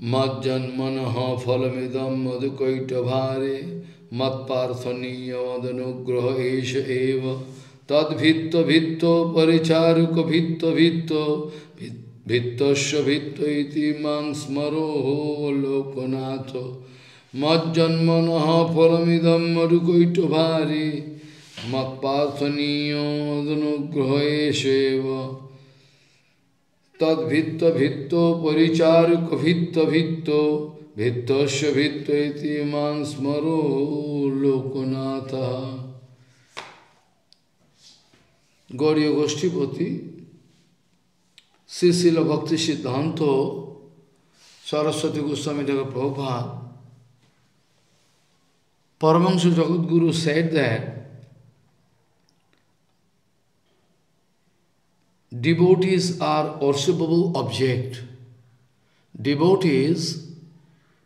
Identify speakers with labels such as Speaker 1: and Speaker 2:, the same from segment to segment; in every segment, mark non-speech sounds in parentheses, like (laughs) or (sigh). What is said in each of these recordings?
Speaker 1: मज्जन्मनः फलमिदं मधुकैटभारे मत्पार्थनीयमदनुग्रह एष एव तद्भित्तभित्तो परिचारकभित्तभित्तो भित्तस्य भित्त इति मां स्मरो लोकनाथ मज्जन्मनः फलमिदं मधुकैटभारे मत्पार्थनीयमदनुग्रह एष एव তদ্ভিত্ত ভিত্ত পরিচার কভিত্ত ভিত্ত ভিত্তস্য ভিত্ত ইতি মান স্মর লোকনাথ গৌরীয় গোষ্ঠীপতি শ্রীশিল ভক্তি সিদ্ধান্ত সরস্বতী গোস্বামী জগৎ প্রভাত Paramahansa Jagadguru said that devotees are worshipable object. Devotees,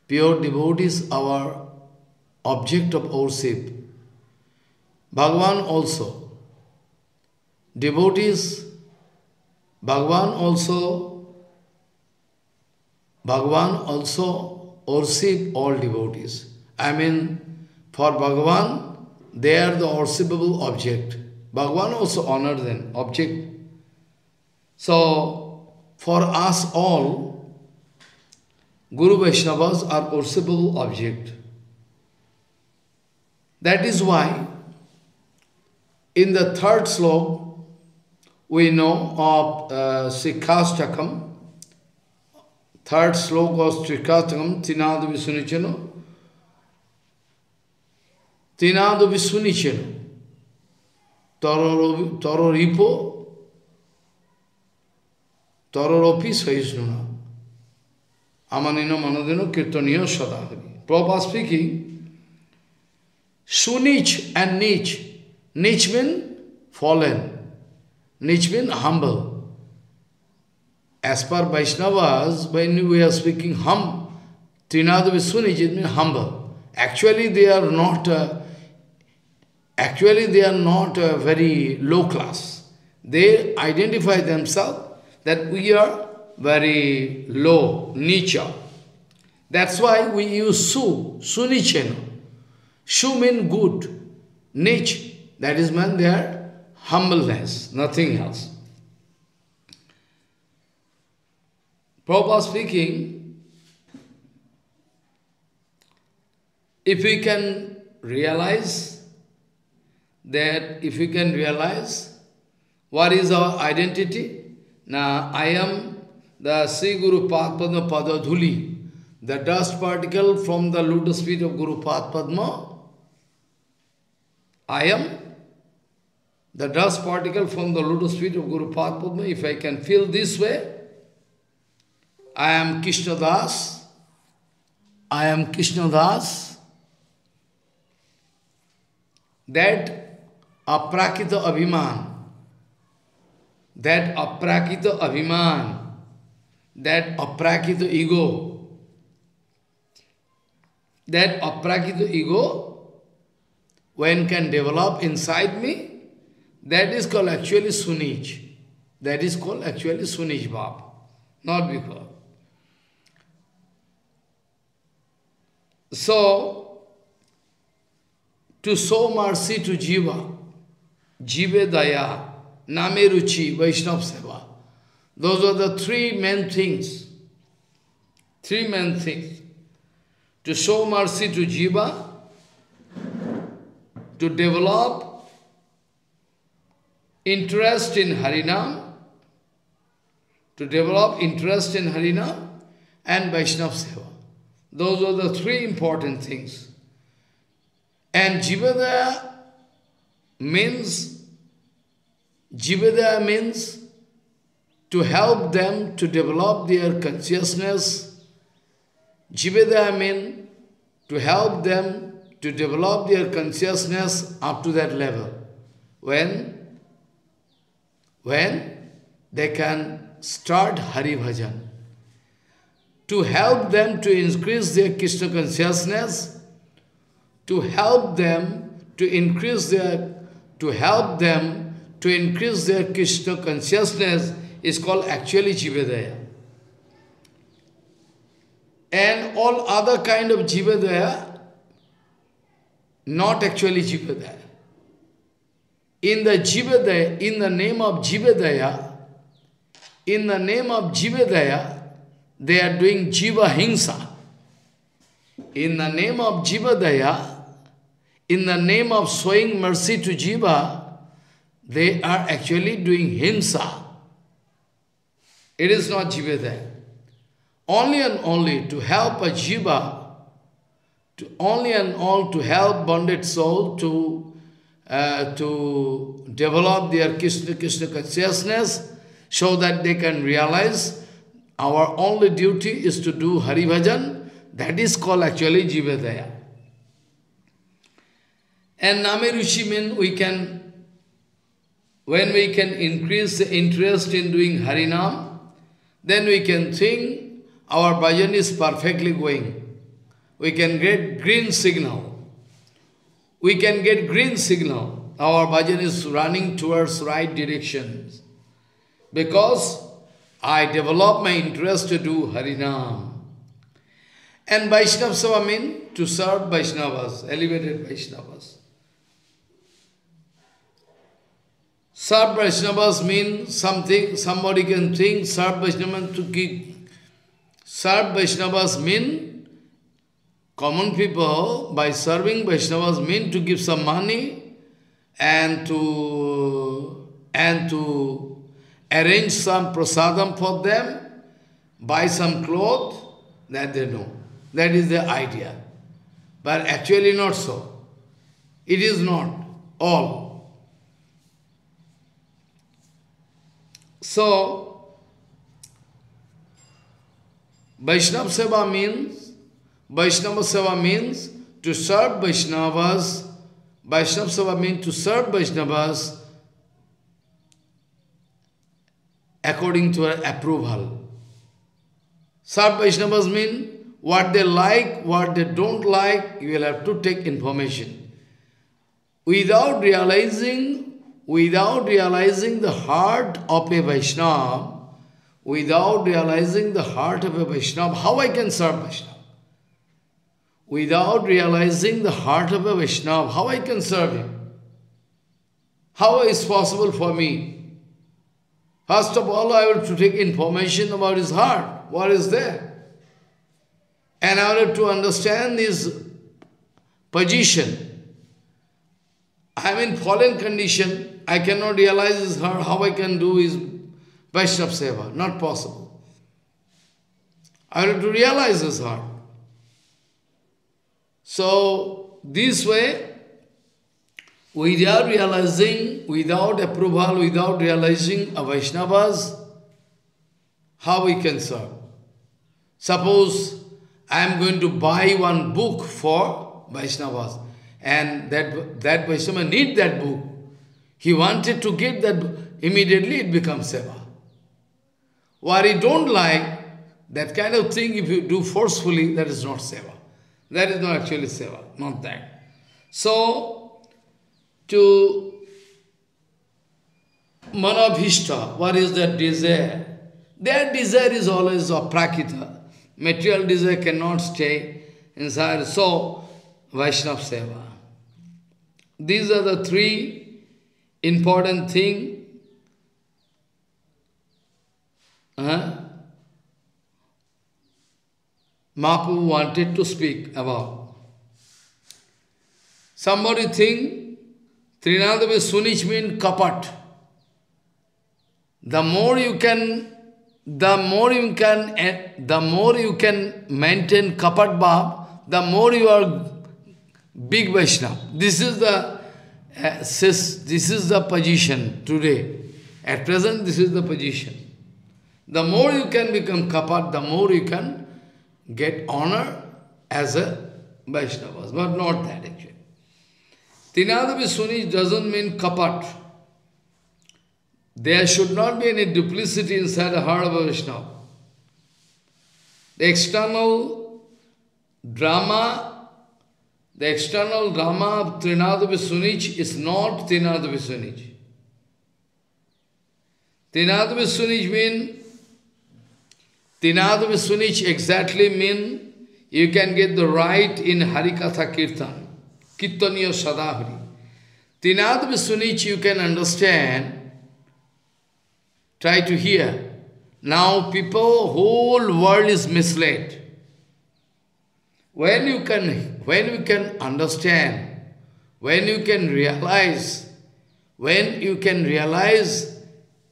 Speaker 1: pure devotees, our object of worship. Bhagavan also. Devotees, Bhagavan also, Bhagavan also worship all devotees. I mean, for Bhagavan, they are the worshipable object. Bhagavan also honor them, object so, for us all, Guru Vaishnavas are worshipable object. That is why, in the third slok, we know of uh, Sikhastakam, third slok of Sikhastakam, Tinadu Visunichano, Tinadu Visunichano, Toro Ripo, Tararopi Sahisnuna. Amanino Manadino Kirtaniya Sadahari. Prabhupada speaking, Sunich and Nich. Nich mean fallen. Nich mean humble. As per Vaishnavas, when we are speaking hum, Trinadavi Sunich, it means humble. Actually, they are not, uh, actually they are not uh, very low class. They identify themselves that we are very low, nicha. That's why we use su, sunichena. Shu means good, nich, that is meant their humbleness, nothing else. Prabhupada speaking, if we can realize that, if we can realize what is our identity, now, I am the Sri Guru Padma Padadhuli, the dust particle from the lotus feet of Guru Padma. I am the dust particle from the lotus feet of Guru Padma. If I can feel this way, I am Krishna Das. I am Krishna Das. That aprakita abhiman, that aprakita abhiman, that aprakita ego, that aprakita ego, when can develop inside me, that is called actually sunij. That is called actually sunij bhav, not before. So, to show mercy to jiva, jive daya, Name Ruchi, Vaishnav Seva. Those are the three main things. Three main things. To show mercy to Jiva, to develop interest in Harinam, to develop interest in Harinam, and Vaishnav Seva. Those are the three important things. And Jivadaya means Jivedaya means to help them to develop their consciousness. Jivedaya means to help them to develop their consciousness up to that level. When, when they can start Hari Bhajan. To help them to increase their Krishna consciousness, to help them to increase their, to help them to increase their Krishna consciousness is called actually Jivedaya. And all other kind of Jivadaya, not actually Jivadaya. In the Jivadaya, in the name of Jivadaya, in the name of Jivadaya, they are doing Jiva Hingsa. In the name of Jivadaya, in the name of showing mercy to Jiva, they are actually doing Himsa. It is not Jivadaya. Only and only to help a Jiva, to only and all to help bonded soul to, uh, to develop their Krishna, Krishna consciousness, so that they can realize our only duty is to do Hari Bhajan. That is called actually Jivadaya. And Name Rishi means we can, when we can increase the interest in doing Harinam, then we can think our bhajan is perfectly going. We can get green signal. We can get green signal. Our bhajan is running towards right directions because I develop my interest to do Harinam. And Vaishnava Seva means to serve Vaishnavas, elevated Vaishnavas. Serve Vaishnavas means something, somebody can think, serve Vaishnavas to give. Serve mean, common people, by serving Vaishnavas mean to give some money and to, and to arrange some prasadam for them, buy some clothes, that they know. That is the idea. But actually not so. It is not all. So, Vaishnava Seva means, Vaishnava Seva means to serve Vaishnavas, Vaishnava Seva means to serve Vaishnavas according to her approval. Serve Vaishnavas mean what they like, what they don't like, you will have to take information. Without realizing, without realizing the heart of a Vaishnava, without realizing the heart of a Vaishnava, how I can serve Vaishnava? Without realizing the heart of a Vaishnava, how I can serve him? How is possible for me First of all, I have to take information about his heart. What is there? And I have to understand his position. I am in fallen condition. I cannot realize heart, how I can do his Vaishnav Seva. Not possible. I have to realize his heart. So, this way, without realizing, without approval, without realizing a Vaishnavas, how we can serve? Suppose I am going to buy one book for Vaishnavas, and that, that Vaishnava need that book. He wanted to get that. Immediately it becomes seva. What he don't like, that kind of thing, if you do forcefully, that is not seva. That is not actually seva, not that. So, to manabhishta, what is that desire? That desire is always of prakita. Material desire cannot stay inside. So, Vaishnav Seva. These are the three important things uh, Mapu wanted to speak about. Somebody think Trinadavi Sunich means kapat. The more you can, the more you can, the more you can maintain kapat bhav, the more you are big Vaishnava. This is the uh, this is the position today. At present, this is the position. The more you can become kapat, the more you can get honor as a Vaishnava, but not that actually. Tinadavi doesn't mean kapat. There should not be any duplicity inside the heart of a Vaishnava. The external drama, the external drama of Trinadavi Sunich is not Trinadavi Sunich. Trinadavi Sunich mean, Trinadavi Sunich exactly mean you can get the right in Harikatha Kirtan, Kirtaniya Sadahari. Tinad Visunich you can understand, try to hear. Now people, whole world is misled. When you can, when you can understand, when you can realize, when you can realize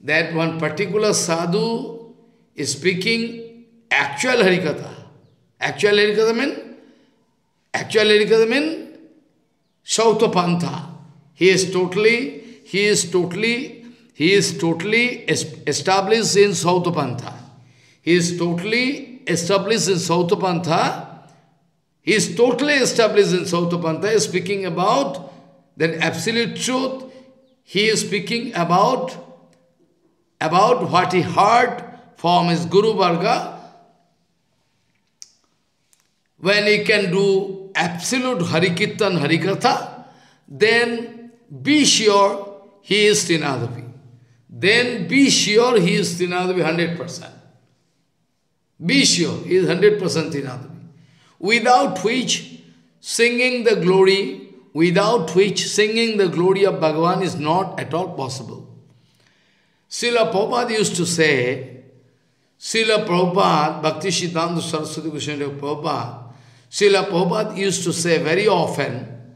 Speaker 1: that one particular sadhu is speaking actual Harikatha. Actual Harikatha mean? Actual Harikatha mean Sautapantha. He is totally, he is totally, he is totally established in Sautapantha. He is totally established in Sautapantha. He is totally established in Sautapantha. He is speaking about that absolute truth. He is speaking about, about what he heard from his Guru Varga. When he can do absolute Harikirtan Harikatha, then be sure he is Trinadavi. Then be sure he is Trinadavi 100%. Be sure he is 100% Trinadavi. Without which singing the glory, without which singing the glory of Bhagavan is not at all possible. Srila Prabhupada used to say, Srila Prabhupada, Bhakti Siddhanta Saraswati Goswami Prabhupada, Srila Prabhupada used to say very often,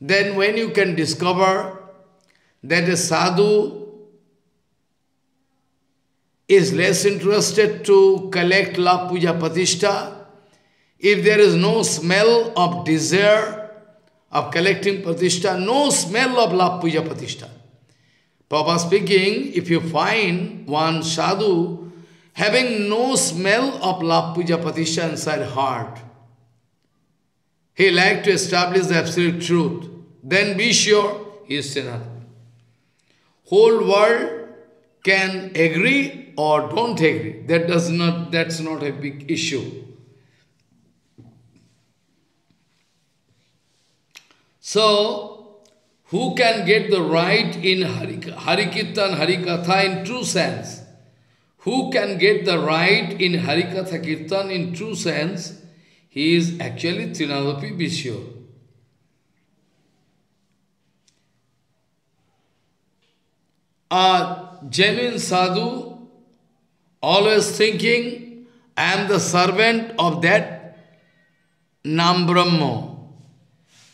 Speaker 1: then when you can discover that a sadhu is less interested to collect La puja patishta, if there is no smell of desire of collecting patishta, no smell of love puja patishta. Papa speaking, if you find one sadhu having no smell of love puja patishta inside heart, he like to establish the absolute truth then be sure he is sinner. Whole world can agree or don't agree. That does not that's not a big issue. So, who can get the right in Harikirtan, Harikatha in true sense? Who can get the right in Harikatha Kirtan in true sense? He is actually Trinadapi Vishyo. a genuine sadhu, always thinking, I am the servant of that Nam Brahma.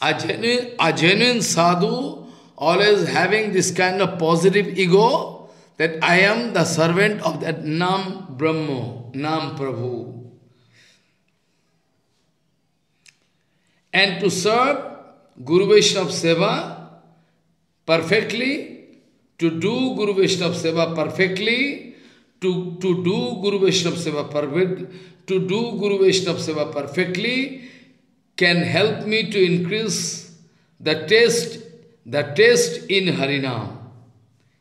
Speaker 1: A genuine, a genuine sadhu, always having this kind of positive ego, that I am the servant of that Nam Brahma, Nam Prabhu. And to serve Guru Vaishnava Seva perfectly, to do Guru Vaishnava Seva perfectly, to, to do Guru Vaishnava Seva perfect, to do Guru Vaishnava Seva perfectly can help me to increase the taste, the taste in Harinam.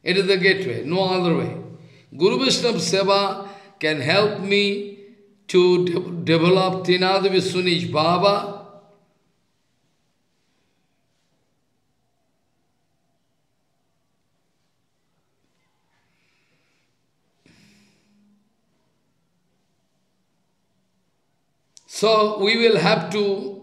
Speaker 1: It is the gateway, no other way. Guru Vaishnava Seva can help me to de develop Tinadavi Sunij Baba, So we will have to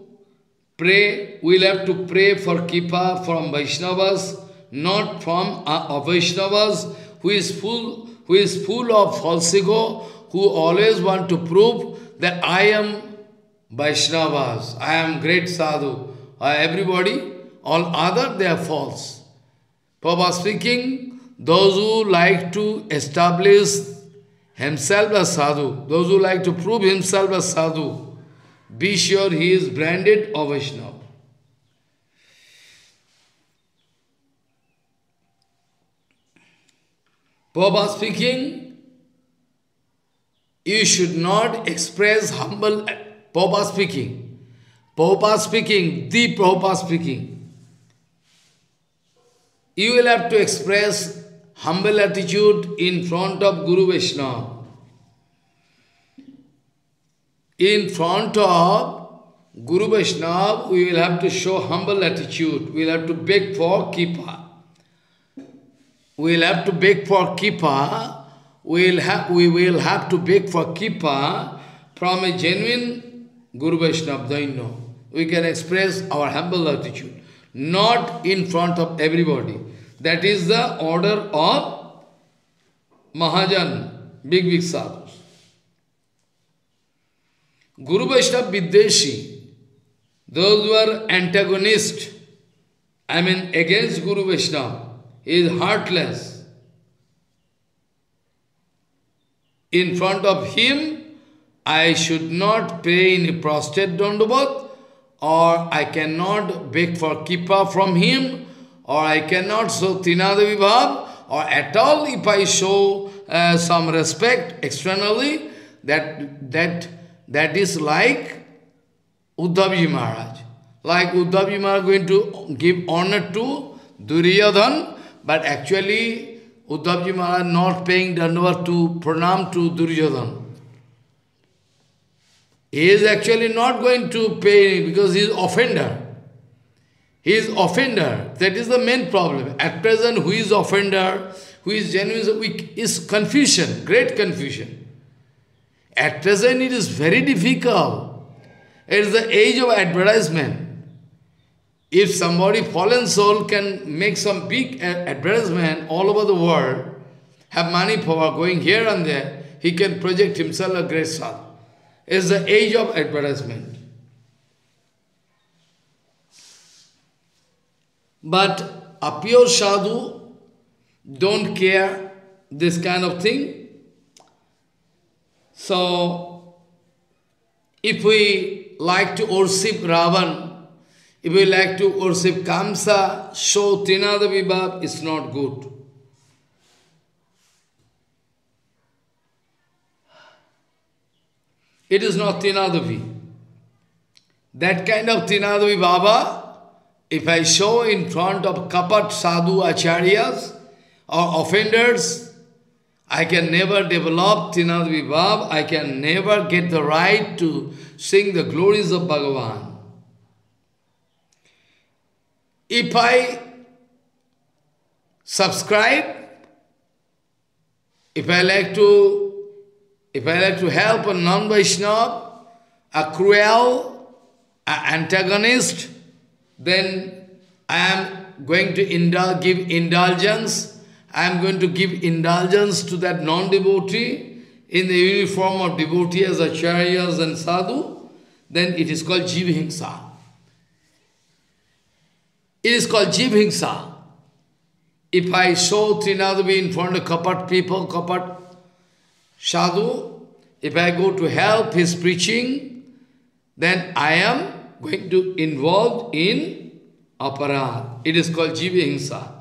Speaker 1: pray, we will have to pray for Kipa from Vaishnavas, not from uh, Vaishnavas who is full who is full of false ego, who always want to prove that I am Vaishnavas, I am great sadhu. Uh, everybody, all other, they are false. Papa speaking, those who like to establish himself as sadhu, those who like to prove himself as sadhu, be sure he is branded of Vaishnava. Prabhupada speaking, you should not express humble, Prabhupada speaking, Prabhupada speaking, the Prabhupada speaking. You will have to express humble attitude in front of Guru Vaishnava in front of Guru Vaishnava, we will have to show humble attitude. We will have to beg for Kipa. We will have to beg for Kipa. We will have, we will have to beg for Kipa from a genuine Guru Vaishnava Daino. We can express our humble attitude, not in front of everybody. That is the order of Mahajan, big, big sadhus. Guru Vaishnava Videshi, those were antagonists, I mean against Guru Vaishnava, is heartless. In front of him, I should not pay any prostrate dandavat, or I cannot beg for kippa from him, or I cannot show Trinada or at all if I show uh, some respect externally, that, that, that is like Uddhavji Maharaj. Like Uddhavji Maharaj going to give honor to Duryodhan, but actually Uddhavji Maharaj not paying dandavat to pranam to Duryodhan. He is actually not going to pay because he is offender. He is offender. That is the main problem. At present, who is offender, who is genuine, is confusion, great confusion. At present, it is very difficult. It is the age of advertisement. If somebody, fallen soul, can make some big advertisement all over the world, have money for going here and there, he can project himself a great sadhu. It is the age of advertisement. But a pure sadhu don't care this kind of thing. So, if we like to worship Ravan, if we like to worship Kamsa, show Trinada Vibhav is not good. It is not Trinadavi. That kind of Trinadavi Baba if I show in front of kapat sadhu acharyas or offenders, I can never develop Tinad Vibhav, I can never get the right to sing the glories of Bhagavan. If I subscribe, if I like to, if I like to help a non-Vaishnava, a cruel, a antagonist, then I am going to indul give indulgence, I am going to give indulgence to that non-devotee in the uniform of devotee as acharyas and sadhu, then it is called jivhingsa. It is called jivhingsa. If I show Trinadavi in front of kapat people, kapat sadhu, if I go to help his preaching, then I am going to involved in aparad. It is called jiva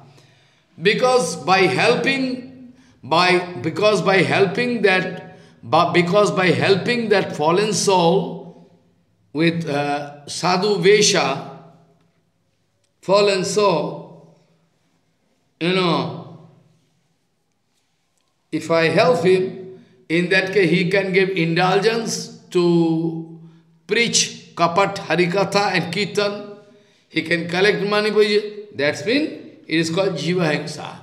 Speaker 1: Because by helping, by because by helping that, but because by helping that fallen soul with uh, sadhu vesha, fallen soul, you know, if I help him, in that case he can give indulgence to preach kapat, harikatha and kirtan. He can collect money for you. That's mean it is called jiva hingsa.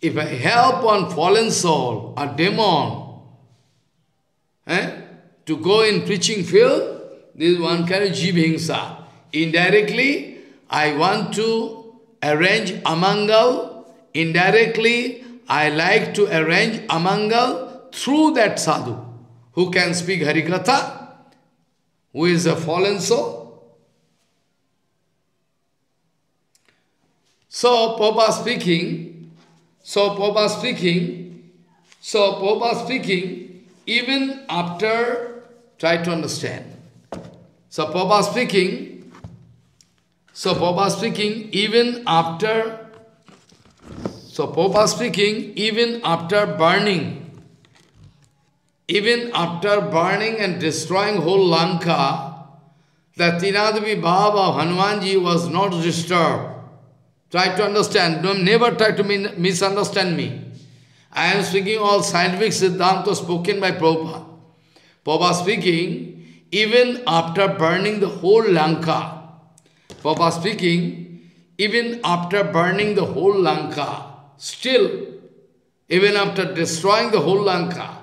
Speaker 1: If I help on fallen soul, a demon, eh, to go in preaching field, this is one kind of jiva. Indirectly, I want to arrange amangal. Indirectly, I like to arrange amangal through that sadhu who can speak harikatha who is a fallen soul. So, Papa speaking, so Papa speaking, so Papa speaking, even after, try to understand. So Papa speaking, so Papa speaking, even after, so Papa speaking, even after burning, even after burning and destroying whole Lanka, the Trinadavi Bhava of Hanumanji was not disturbed. Try to understand, don't never try to misunderstand me. I am speaking all scientific Siddhanta spoken by Prabhupada. Prabhupada speaking, even after burning the whole Lanka, Prabhupada speaking, even after burning the whole Lanka, still, even after destroying the whole Lanka,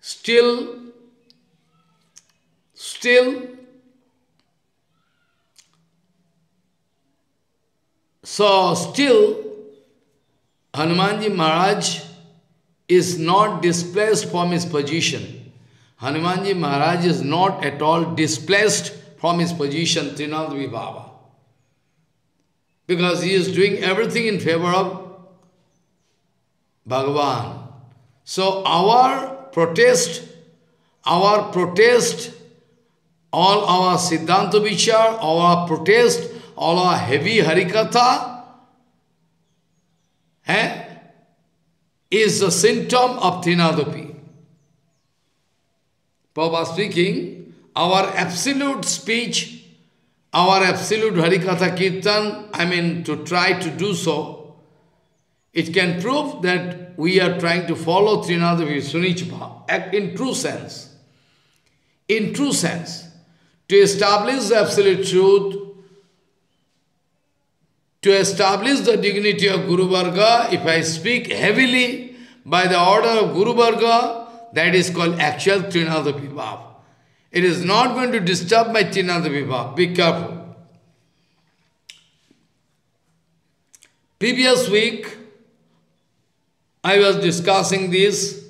Speaker 1: Still, Still, so still, Hanumanji Maharaj is not displaced from his position. Hanumanji Maharaj is not at all displaced from his position, Trinadavi Baba. Because he is doing everything in favor of Bhagavan. So our protest, our protest, all our Siddhanta Vichar, our protest, all our heavy Harikatha, eh, is a symptom of Trinadapi. Papa speaking, our absolute speech, our absolute Harikatha Kirtan, I mean to try to do so, it can prove that we are trying to follow Trinadavi Sunichpa in true sense. In true sense, to establish the absolute truth, to establish the dignity of Guru Varga, if I speak heavily by the order of Guru Varga, that is called actual Trinada Vibhav. It is not going to disturb my Trinada Vibhav. Be careful. Previous week, I was discussing this,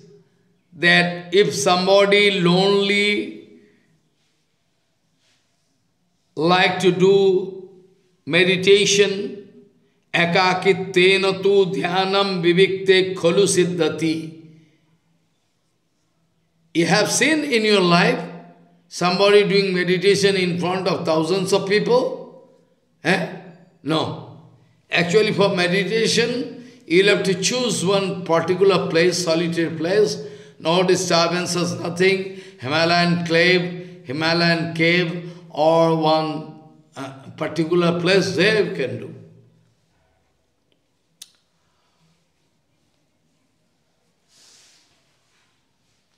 Speaker 1: that if somebody lonely like to do meditation, You have seen in your life somebody doing meditation in front of thousands of people? Eh? No. Actually for meditation, You'll have to choose one particular place, solitary place, no disturbances, nothing, Himalayan cave, Himalayan cave, or one uh, particular place, there you can do.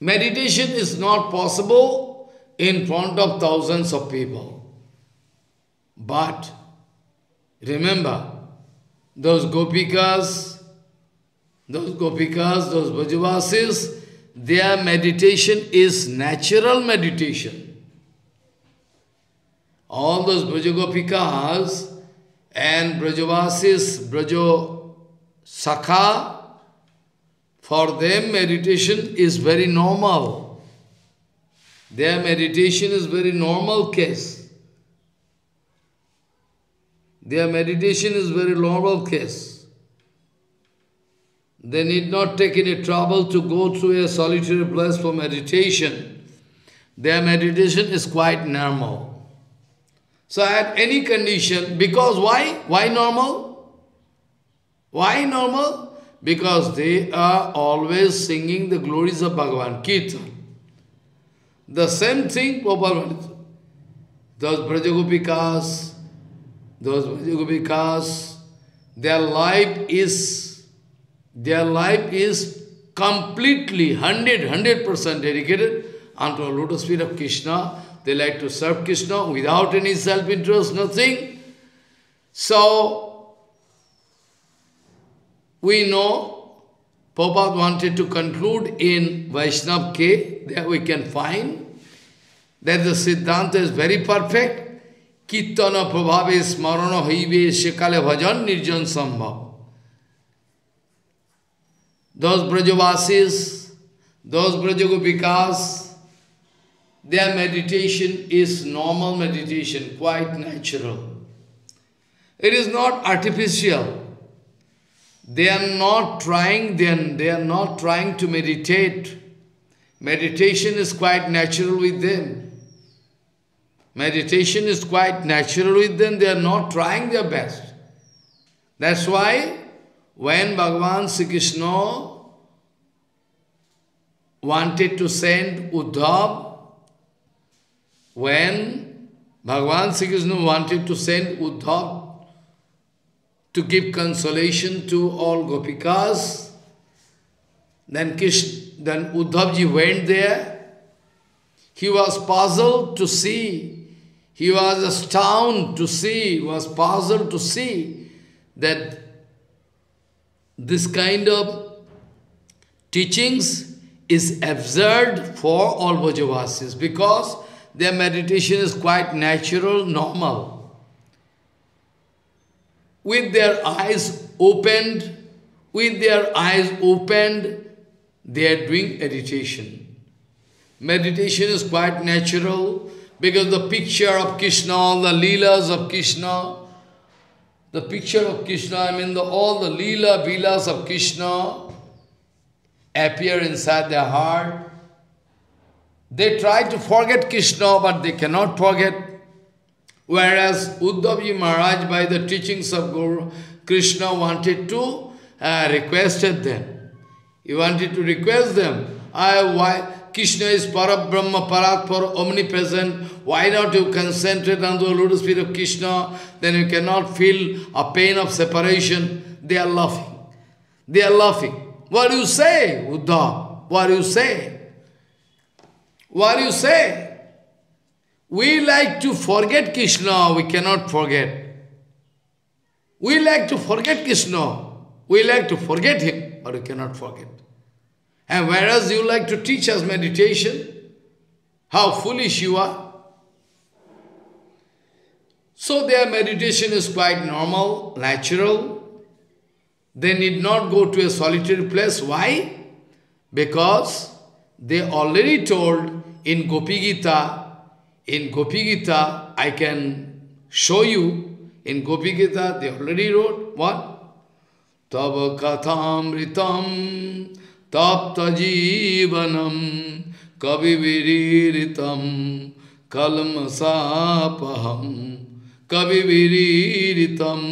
Speaker 1: Meditation is not possible in front of thousands of people. But remember, those gopikas, those gopikas, those Brajavasis, their meditation is natural meditation. All those Brajagopikas and Brajavasis, Brajo Sakha, for them meditation is very normal. Their meditation is very normal case. Their meditation is very normal case. They need not take any trouble to go through a solitary place for meditation. Their meditation is quite normal. So at any condition, because why? Why normal? Why normal? Because they are always singing the glories of Bhagavan, Kirtan. The same thing, Prabhupada, those Brajagopikas, those Brajagopikas, their life is their life is completely 100, 100% dedicated unto the lotus feet of Krishna. They like to serve Krishna without any self-interest, nothing. So, we know Prabhupada wanted to conclude in Vaishnav K, there we can find that the Siddhanta is very perfect. Kirtana prabhave smarana haive shekale bhajan nirjan sambhav. Those Brajavasis, those Brajagopikas, their meditation is normal meditation, quite natural. It is not artificial. They are not trying, then they are not trying to meditate. Meditation is quite natural with them. Meditation is quite natural with them, they are not trying their best. That's why when Bhagavan Sri Krishna wanted to send Uddhav, when Bhagavan Sri Krishna wanted to send Uddhav to give consolation to all Gopikas, then, Krishna, then Uddhavji went there. He was puzzled to see, he was astounded to see, was puzzled to see that this kind of teachings is absurd for all Brajavasis because their meditation is quite natural, normal. With their eyes opened, with their eyes opened, they are doing meditation. Meditation is quite natural because the picture of Krishna, the leelas of Krishna, the picture of Krishna, I mean the, all the leela, vilas of Krishna appear inside their heart. They try to forget Krishna, but they cannot forget. Whereas Uddhavji Maharaj, by the teachings of Guru, Krishna wanted to uh, requested them. He wanted to request them. I, why Krishna is Parabrahma, Paratpar, omnipresent. Why not you concentrate on the lotus feet of Krishna? Then you cannot feel a pain of separation. They are laughing. They are laughing. What do you say, Uddhav? What do you say? What do you say? We like to forget Krishna, we cannot forget. We like to forget Krishna, we like to forget him, but we cannot forget. And whereas you like to teach us meditation, how foolish you are. So their meditation is quite normal, natural. They need not go to a solitary place. Why? Because they already told in Gopi Gita, in Gopi Gita, I can show you, in Gopi Gita, they already wrote what? Tava kathamritam tapta jivanam kaviviriritam kalmasapaham kaviviriritam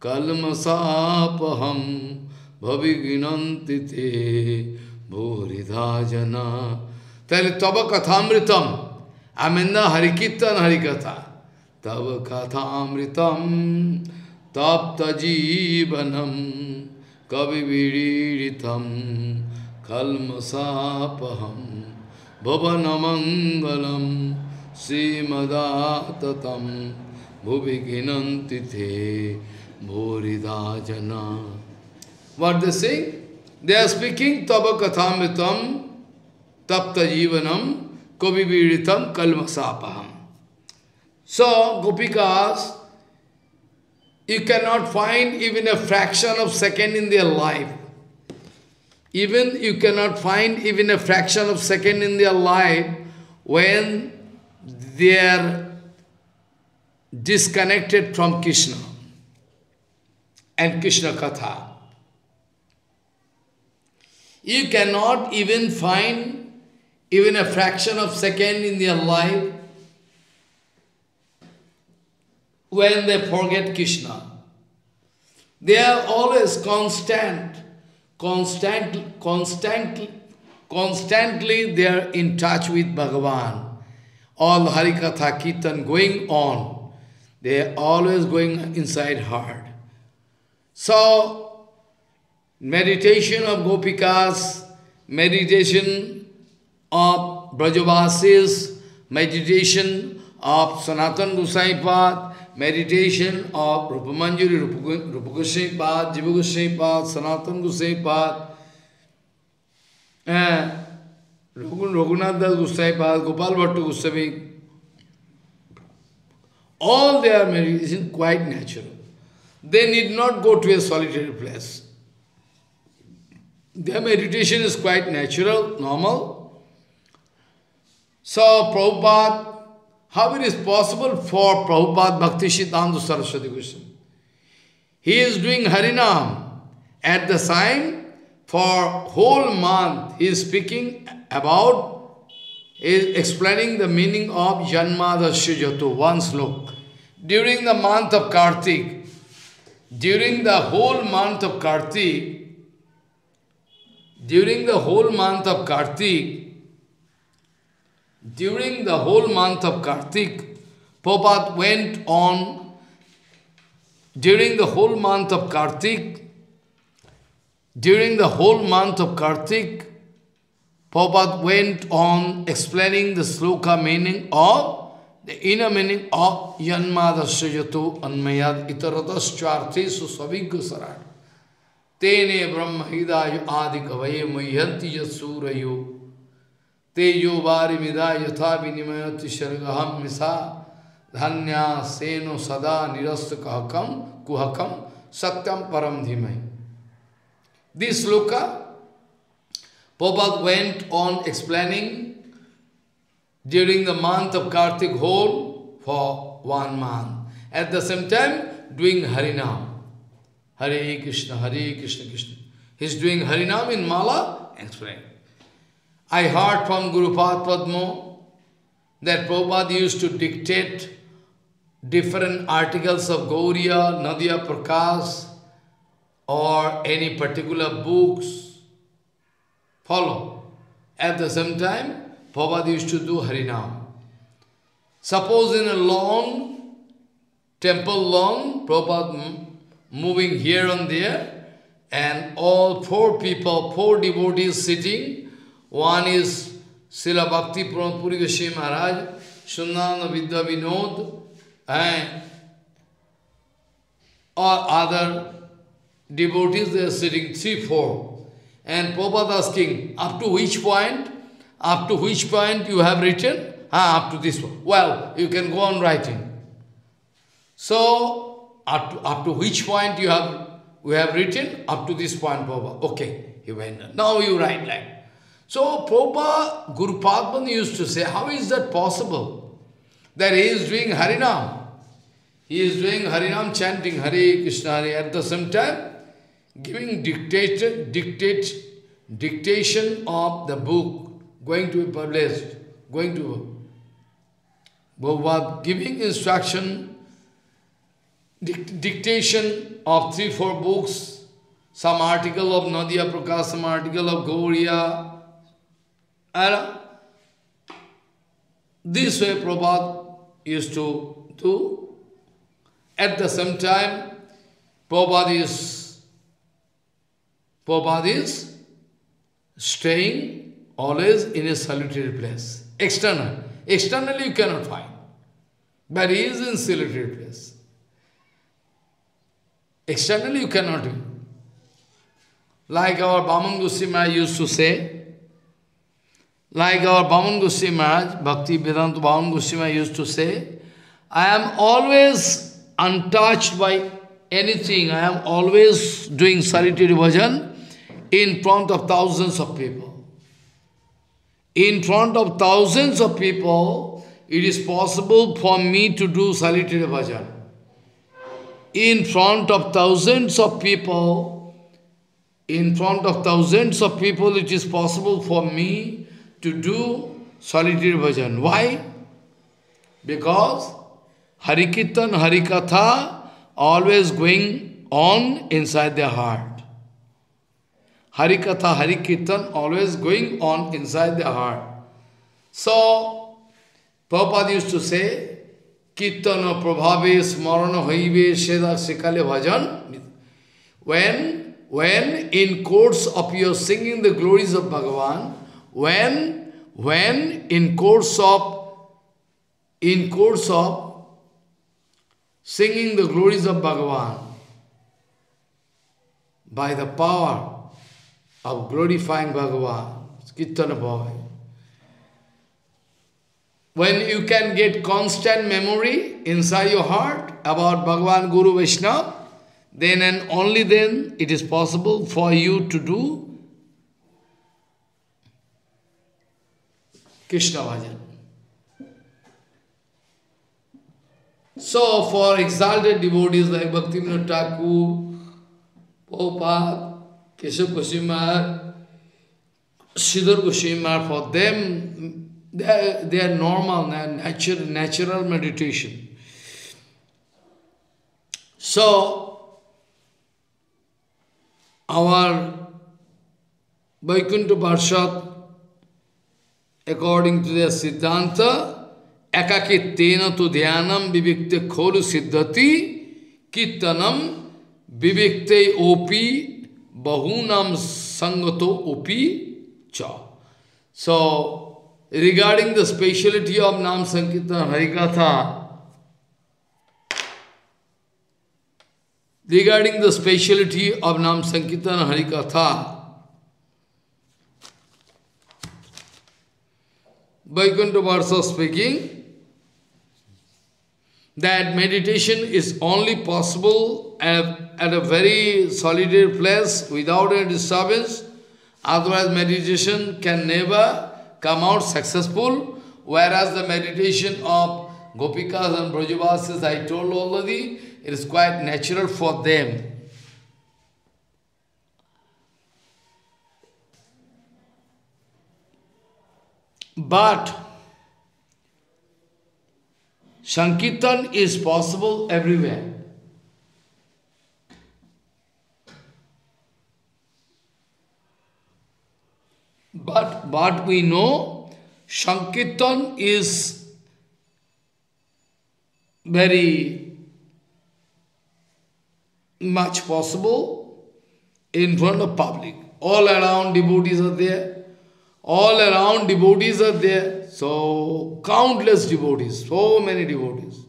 Speaker 1: kalmasapaham bhaviginanti te bhuridhajana. Tell Tava kathamritam I mean the Harikirtan Harikatha. Tava kathamritam tapta jivanam kaviviriritam kalmasapaham bhavanamangalam srimadatatam bhuviginanti te bhuridajana. What they say? They are speaking tava kathamritam tapta jivanam Kaviviritam kalmasapaham. So, Gopikas, you cannot find even a fraction of second in their life. Even you cannot find even a fraction of second in their life when they are disconnected from Krishna and Krishna Katha. You cannot even find even a fraction of second in their life, when they forget Krishna. They are always constant, constant, constantly, constantly they are in touch with Bhagavan. All Harikatha Kirtan going on. They are always going inside heart. So, meditation of Gopikas, meditation of Brajavasis, meditation of Sanatan Gosai Pad, meditation of Rupamanjari, Rupa Gosai Pad, Jiva Gosai Pad, Sanatan Gosai Pad, uh, Raghunath Das Gosai Pad, Gopal Bhattu Goswami, all their meditation is quite natural. They need not go to a solitary place. Their meditation is quite natural, normal. So, Prabhupada, how it is possible for Prabhupada Bhakti Siddhanta Saraswati Goswami? He is doing Harinam. At the time, for whole month, he is speaking about, is explaining the meaning of Janmadasya Jato, one slok. During the month of Kartik, during the whole month of Kartik, during the whole month of Kartik, during the whole month of Kartik, Prabhupada went on, during the whole month of Kartik, during the whole month of Kartik, Prabhupada went on explaining the sloka meaning of, the inner meaning of Yanmadasyajato Anmayad Itaratascharthesu Savigga Sarat. Tene Brahma Hidaya Adi Kavaye Mayanti Yasurayo. तेजो वारी मिधा यथा विनिमय तिशर्गहम मिशा धन्या सेनो सदा निरस्त कहकम कुहकम सत्यम परम धीमह। This shloka पोपक went on explaining during the month of Kartik whole for one month at the same time doing harinam Hare Krishna Hare Krishna Krishna his doing harinam in mala explain I heard from Guru Padma that Prabhupada used to dictate different articles of Gaudiya, Nadia Prakash, or any particular books. Follow. At the same time, Prabhupada used to do Harinam. Suppose in a long, temple long, Prabhupada moving here and there, and all four people, four devotees sitting. One is Srila Bhakti Puri Goswami Maharaj, Sundana Vidya Vinod, and or other devotees, they are sitting three, four. And Prabhupada asking, up to which point? Up to which point you have written? Ah, up to this one. Well, you can go on writing. So, up to, up to which point you have we have written? Up to this point, Prabhupada. Okay, he went. Now you write like. So, Prabhupada, Guru Padman used to say, how is that possible? That he is doing Harinam. He is doing Harinam, chanting Hare Krishna Hare at the same time, giving dictation, dictate, dictation of the book going to be published, going to Prabhupada giving instruction dictation of three, four books, some article of Nadia Prakash, some article of Gaudiya. And this way Prabhupada used to do. At the same time, Prabhupada is, Prabhupada is staying always in a solitary place. External. Externally you cannot find. But he is in solitary place. Externally you cannot do. Like our Vaman Goswami used to say, like our Vaman Goswami Maharaj, Bhakti Vedanta Vaman Goswami used to say, I am always untouched by anything. I am always doing solitary bhajan in front of thousands of people. In front of thousands of people, it is possible for me to do solitary bhajan in front of thousands of people, in front of thousands of people, it is possible for me to do solitary bhajan. Why? Because Harikirtan, Harikatha always going on inside their heart. Harikatha, Harikirtan always going on inside their heart. So, Prabhupada used to say, কীর্তন প্রভাবে স্মরণ হইবে সেদা সেকালে ভজন when when in course of your singing the glories of Bhagavan when when in course of in course of singing the glories of Bhagavan by the power of glorifying Bhagavan Kirtana Bhava when you can get constant memory inside your heart about Bhagavan Guru Vaishnava, then and only then it is possible for you to do Krishna Bhajan. So, for exalted devotees like Bhaktivinoda Thakur, Prabhupada, Keshav Goswami, Sridhar Goswami, for them they are, they are normal, natural, natural meditation. So, our Vaikuntha Parshad, according to their Siddhanta, Ekakitena tu dhyanam vivikte kholu siddhati kirtanam vivikte opi bahunam sangato opi cha. So, regarding the speciality of Nam Sankirtan Harikatha, regarding the speciality of Nam Sankirtan Harikatha, Vaikuntha Varsa speaking, that meditation is only possible at, at a very solitary place without any disturbance. Otherwise, meditation can never come out successful. Whereas the meditation of Gopikas and Brajavasis, I told already, it is quite natural for them. But Sankirtan is possible everywhere. But what we know, Sankirtan is very much possible in front of public. All around devotees are there. All around devotees are there. So, countless devotees, so many devotees.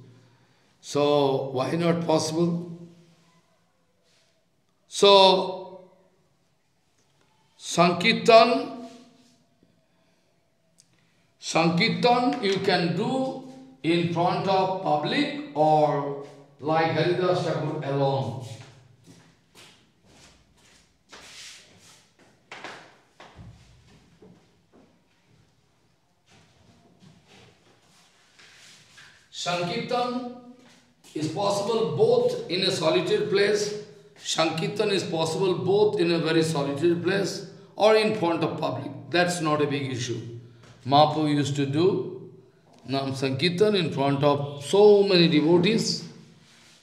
Speaker 1: So, why not possible? So, Sankirtan, Sankirtan you can do in front of public or like Haridas Thakur alone. Sankirtan is possible both in a solitary place, Sankirtan is possible both in a very solitary place or in front of public. That's not a big issue. Mahaprabhu used to do Nam Sankirtan in front of so many devotees.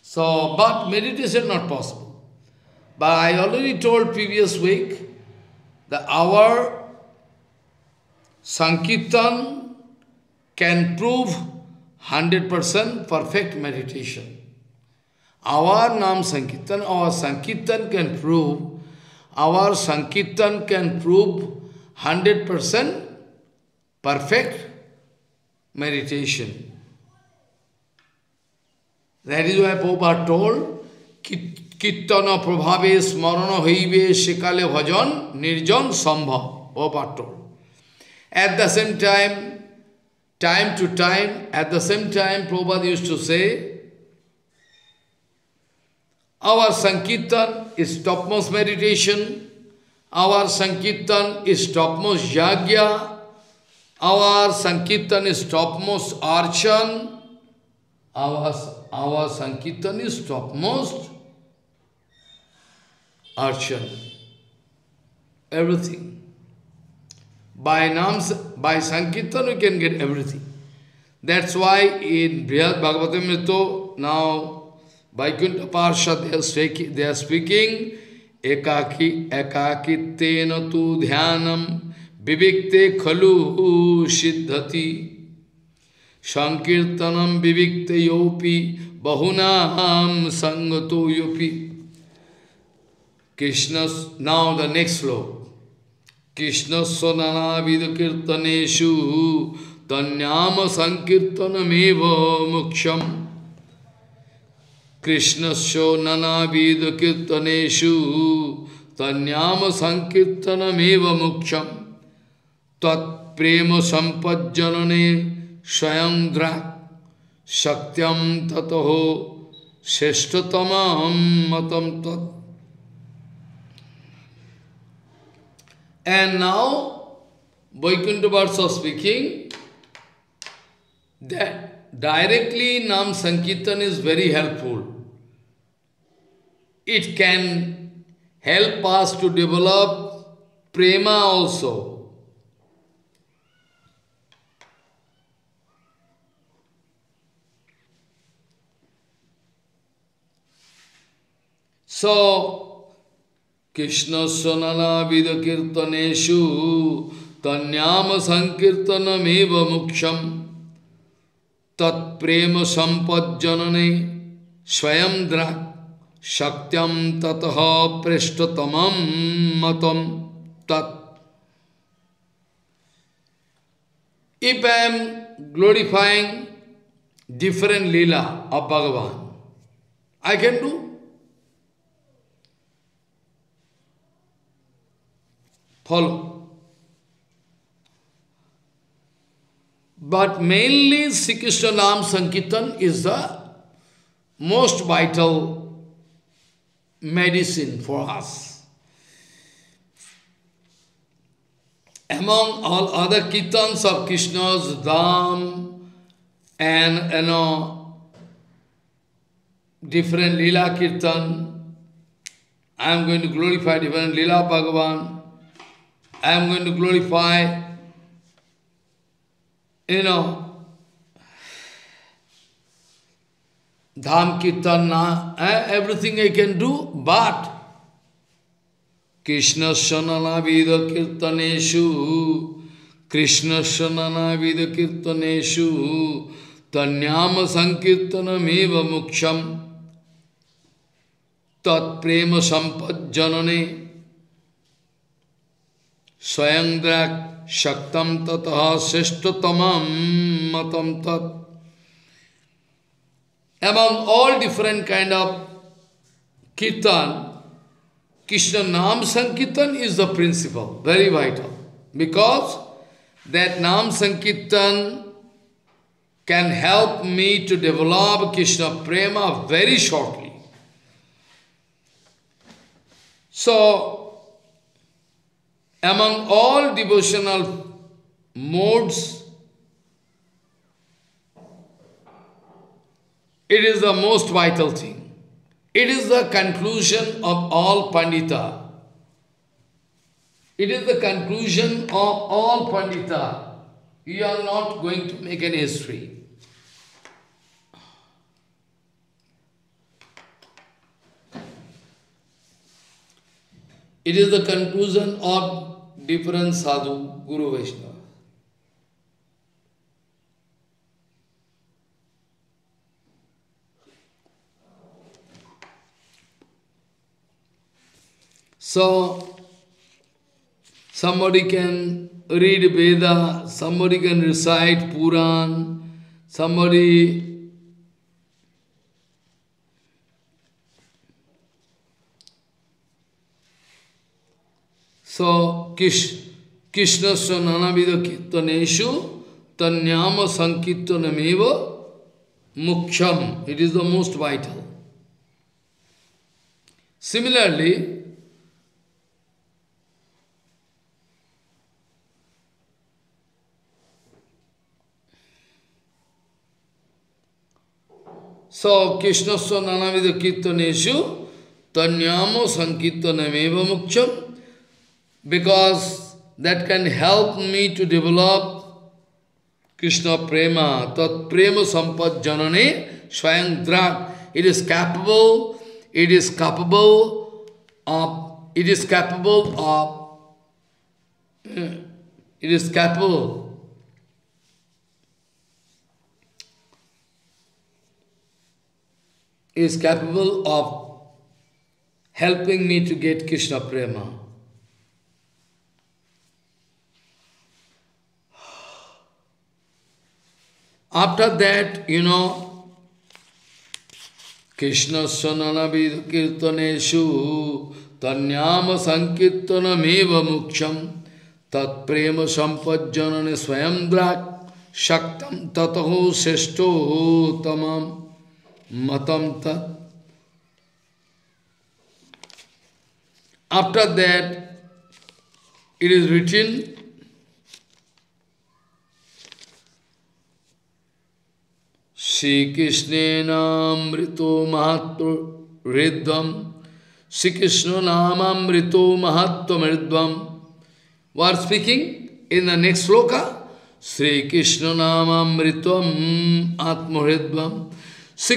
Speaker 1: So, but meditation not possible. But I already told previous week that our Sankirtan can prove 100% perfect meditation. Our Nam Sankirtan, our Sankirtan can prove, our Sankirtan can prove 100% perfect meditation. That is why Prabhupada told, Kirtana prabhave smarana haive shikale bhajan nirjan sambha. Prabhupada told. At the same time, time to time, at the same time, Prabhupada used to say, our Sankirtan is topmost meditation, our Sankirtan is topmost yagya, our Sankirtan is topmost archan, our, our Sankirtan is topmost archan. Everything. By names, by Sankirtan, we can get everything. That's why in Brihad Bhagavatam now Vaikuntha Parsha, they are speaking, speaking ekaki ekakittena tu dhyanam vivikte khalu siddhati sankirtanam vivikte yopi bahunam sangato yopi Krishna, now the next flow. कृष्णस्व नानाविध कीर्तनेशु तन्याम संकीर्तनमेव मुक्षम। कृष्णस्व नानाविध कीर्तनेशु तन्याम संकीर्तनमेव मुक्षम। तत्प्रेम संपज्जनने स्वयं द्रा सत्यम ततो श्रेष्ठतम मतम तत्। And now, Vaikuntha speaking, that directly Nam Sankirtan is very helpful. It can help us to develop prema also. So, Krishna sonala vidakirtaneshu tanyama sankirtanam eva muksham tat prema sampad swayam drak shaktyam tataha prestatamam matam tat. If I am glorifying different leela of Bhagavan, I can do Follow. But mainly Sri Krishna Nam Sankirtan is the most vital medicine for us. Among all other kirtans of Krishna's Dham and you know different Leela Kirtan, I am going to glorify different Leela Bhagavan, I am going to glorify you know, Dham Kirtan, eh, everything I can do, but Krishna Shanana Vida Kirtaneshu, Krishna Shanana Vida Kirtaneshu, Tanyama Sankirtanam Eva Muksham, Tat Prema Sampad Janane, Swayangdrak Shaktam tataha seshtatamam matam tat. Among all different kind of kirtan, Krishna Nam Sankirtan is the principle, very vital. Because that Nam Sankirtan can help me to develop Krishna Prema very shortly. So, among all devotional modes, it is the most vital thing. It is the conclusion of all Pandita. It is the conclusion of all Pandita. You are not going to make any history. It is the conclusion of different sadhu, Guru Vaishnava. So, somebody can read Veda, somebody can recite Puran, somebody So, Kish, Krishna Nanavida Kirtaneshu Tanyama Sankirtanameva Mukhyam. It is the most vital. Similarly, So, Krishna Nanavida Kirtaneshu Tanyama Sankirtanameva Mukhyam because that can help me to develop Krishna Prema, Tat Prema Sampad Janane Drak. It is capable, it is capable of, it is capable of, eh, it is capable is capable of helping me to get Krishna Prema. After that, you know, Krishna Sananavid Kirtaneshu Tanyama Sankirtanameva Muksham Tat Prema Sampajjanane Swayamdrak Shaktam Tataho Seshto Tamam Matam Tat. After that, it is written Shri Krishnenamrito Mahatma Riddham Shri Krishna Namamrito Mahatma Riddham We are speaking in the next sloka Shri Krishna Namamritam Atma Riddham Shri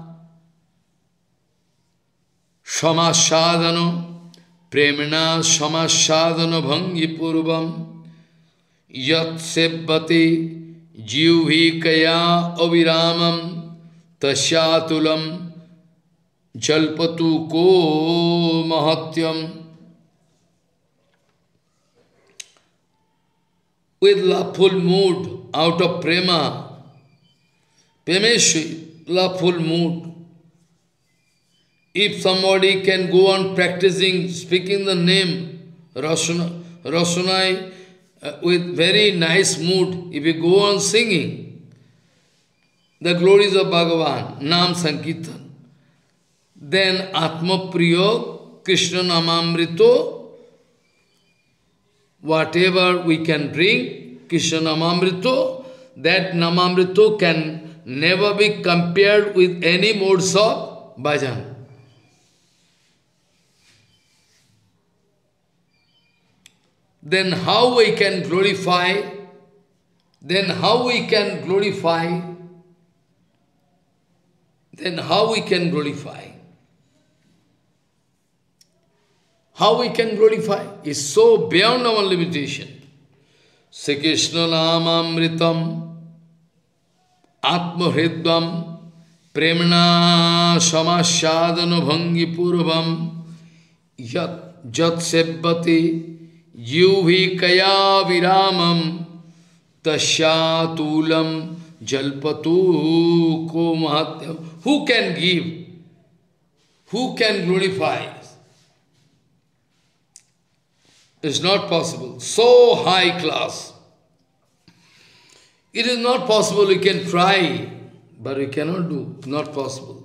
Speaker 1: समासाधन प्रेमणा समासाधन भंगी पूर्व। यत्सेवते जीवि कया अविराम तस्यातुलम जलपतु को महत्यम with loveful mood out of prema प्रेमेश loveful mood if somebody can go on practicing speaking the name rasuna rasunai uh, with very nice mood, if you go on singing the glories of Bhagavan, Nam Sankirtan, then Atma Priyo, Krishna Namamrito, whatever we can bring, Krishna Namamrito, that Namamrito can never be compared with any modes of bhajan. Then how we can glorify, then how we can glorify, then how we can glorify. How we can glorify is so beyond our limitation. Sri Krishna Namamritam Atmahridvam Premna Samasyadana Bhangi Purvam Yat Jat Sebbati युभिकया विराम तशातूल जलपतु को महत्व। Who can give who can glorify is not possible so high class it is not possible you can try but you cannot do not possible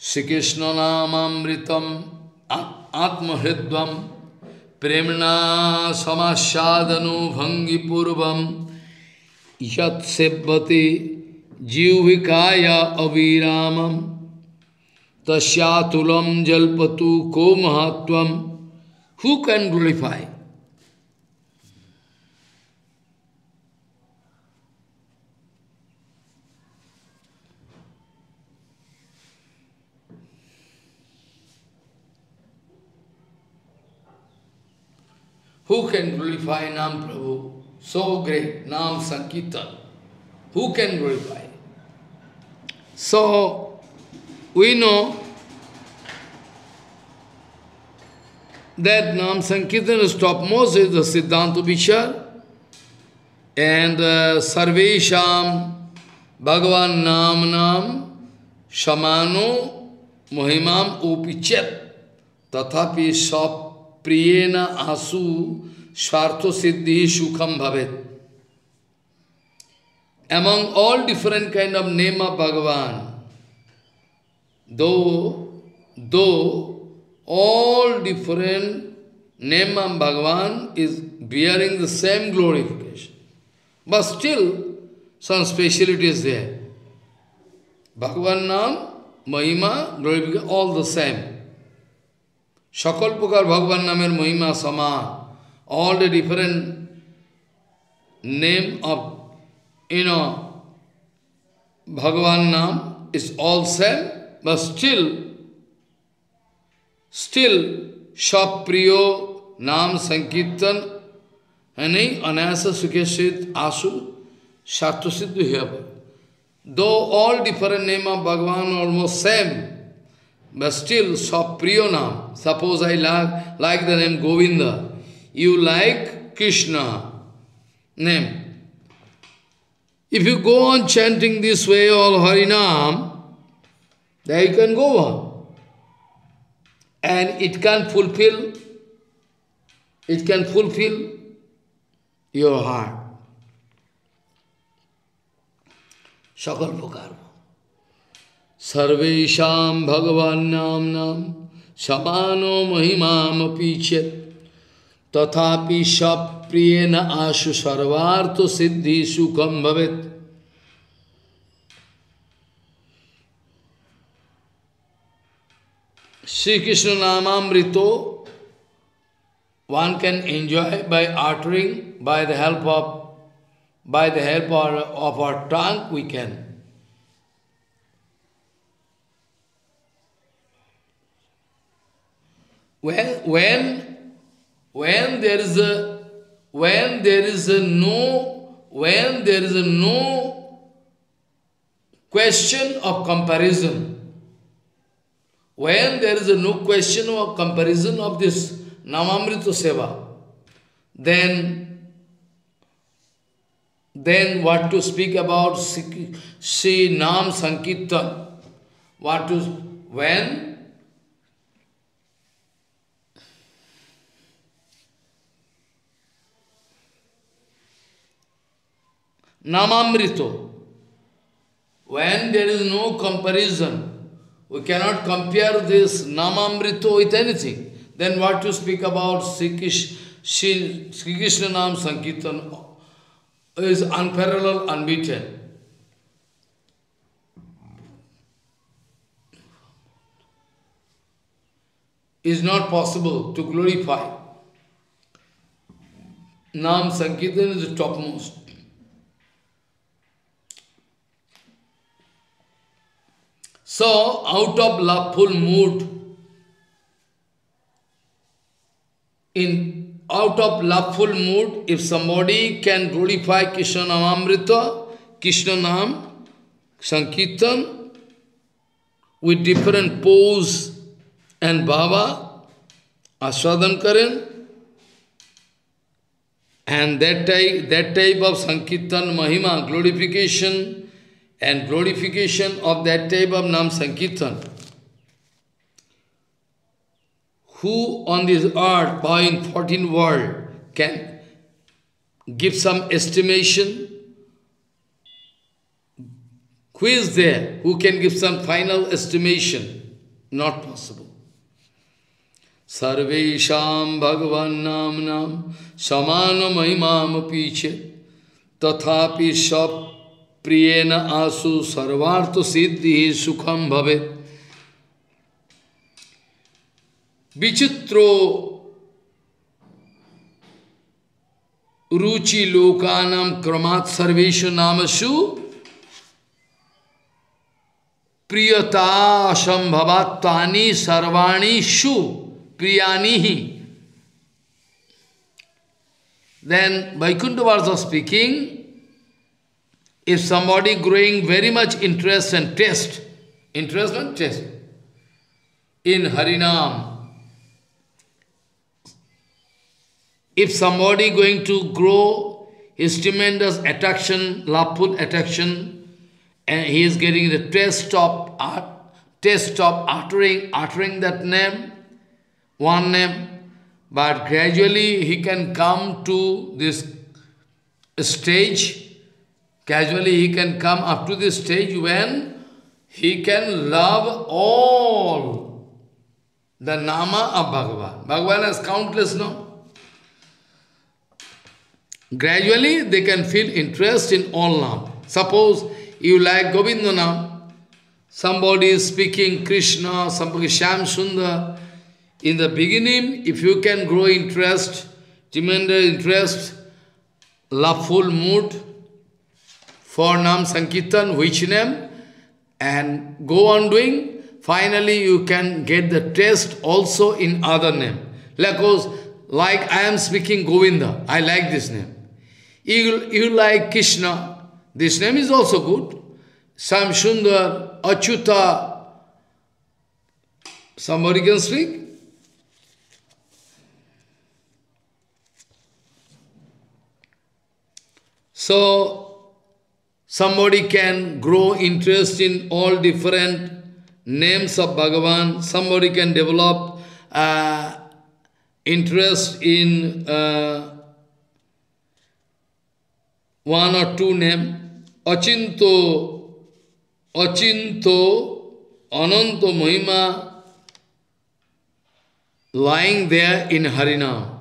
Speaker 1: Shri Krishna नामामृतम आत्महृद्व premna samasadanu bhangi purvam yat sevati jivvikaya aviramam tasyatulam jalpatu ko mahatvam. Who can glorify? Who can glorify Nam Prabhu? So great, Nam Sankirtan. Who can glorify? So, we know that Nam Sankirtan is topmost is the Siddhanta Vichar and uh, Sarvesham Bhagavan Nam Nam Shamano Mohimam Upichet Tathapi प्रियन आसु स्वार्थ सिद्धि सुखम भवे among all different kind of name of Bhagavan though though all different name of Bhagavan is bearing the same glorification but still some speciality is there Bhagavan nam mahima glorification all the same Shakal Pukar Bhagavan Namer Mahima Sama, all the different name of, you know, Bhagavan Nam is all same, but still, still, Shapriyo Nam Sankirtan, any Anasa Sukeshit Asu, Shatrasiddhu Though all different name of Bhagavan almost same, but still, Sapriyo Nam. Suppose I like, like the name Govinda. You like Krishna name. If you go on chanting this way all Harinam, then you can go on. And it can fulfill, it can fulfill your heart. Sakal Pokar. सर्वेशा भगवान्ना महिमा महिमापीचे तथा सब प्रिय न आशु सर्वार्थ सिद्धि सुखम भवित। Shri Krishna नामामृतो one can enjoy by uttering by the help of by the help of our tongue we can when when when there is a when there is a no when there is a no question of comparison when there is a no question of comparison of this namamrita seva then then what to speak about Sri Nam Sankirtan? What to, when? Namamrito. When there is no comparison, we cannot compare this Namamrito with anything. Then what to speak about Sri Krishna Nam Sankirtan is unparalleled, unbeaten. Is not possible to glorify. Nam Sankirtan is the topmost. So, out of loveful mood, in out of loveful mood, if somebody can glorify Krishna Namamrita, Krishna Nam, Sankirtan, with different pose and bhava, aswadan karen, and that type, that type of Sankirtan Mahima, glorification and glorification of that type of Nam Sankirtan, who on this earth, in 14 world, can give some estimation? Who is there who can give some final estimation? Not possible. Sarvesham Bhagavan Namnam Samana Mahimam Piche Tathapi Sap Priyena Asu Sarvartha Siddhi Sukham Bhavet विचित्रो रुचि लोकानाम क्रमात् सर्वेश नामसु प्रियता असंभवात्वानि सर्वाणी शु प्रियानि ही Then Vaikuntha was speaking, if somebody growing very much interest and taste, interest and taste, in Harinam, If somebody going to grow his tremendous attraction, loveful attraction, and he is getting the taste of art, taste of uttering, uttering that name, one name, but gradually he can come to this stage, casually he can come up to this stage when he can love all the nama of Bhagavan. Bhagavan has countless names. Gradually, they can feel interest in all Nama. Suppose you like Govinda Nam, somebody is speaking Krishna, somebody Sham Sundar. In the beginning, if you can grow interest, tremendous interest, loveful mood for Nam Sankirtan, which name, and go on doing, finally you can get the taste also in other name. Like, like I am speaking Govinda, I like this name. You, you like Krishna, this name is also good. Sam Sundar, Achyuta, somebody can speak? So, somebody can grow interest in all different names of Bhagavan, somebody can develop uh, interest in uh, one or two name, Achinto, Achinto, Ananto Mahima, lying there in Harinam.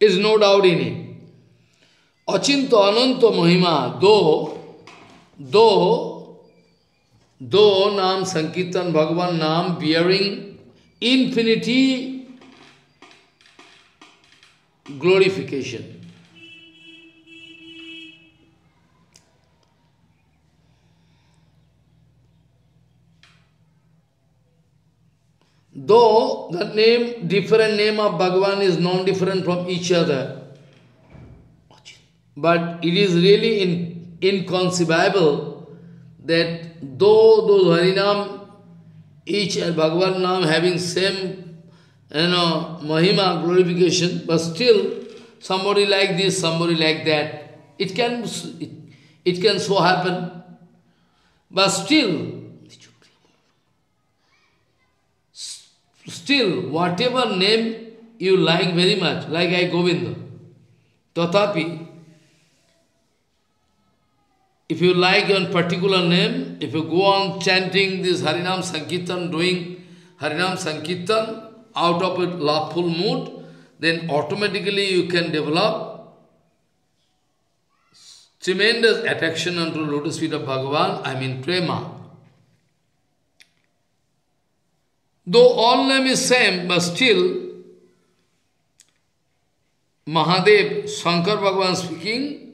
Speaker 1: Is no doubt in it. Achinto Ananto Mahima, though, though, though Nam Sankirtan Bhagavan Nam bearing infinity glorification. though the name, different name of Bhagavan is non-different from each other, but it is really in, inconceivable that though those Harinam, each Bhagavan Nam having same, you know, Mahima, glorification, but still somebody like this, somebody like that, it can, it, it can so happen. But still, still, whatever name you like very much, like I Govinda, Tatapi, if you like one particular name, if you go on chanting this Harinam Sankirtan, doing Harinam Sankirtan out of a loveful mood, then automatically you can develop tremendous attraction unto lotus feet of Bhagavan, I mean prema. Though all name is same, but still Mahadev, Shankar Bhagavan speaking,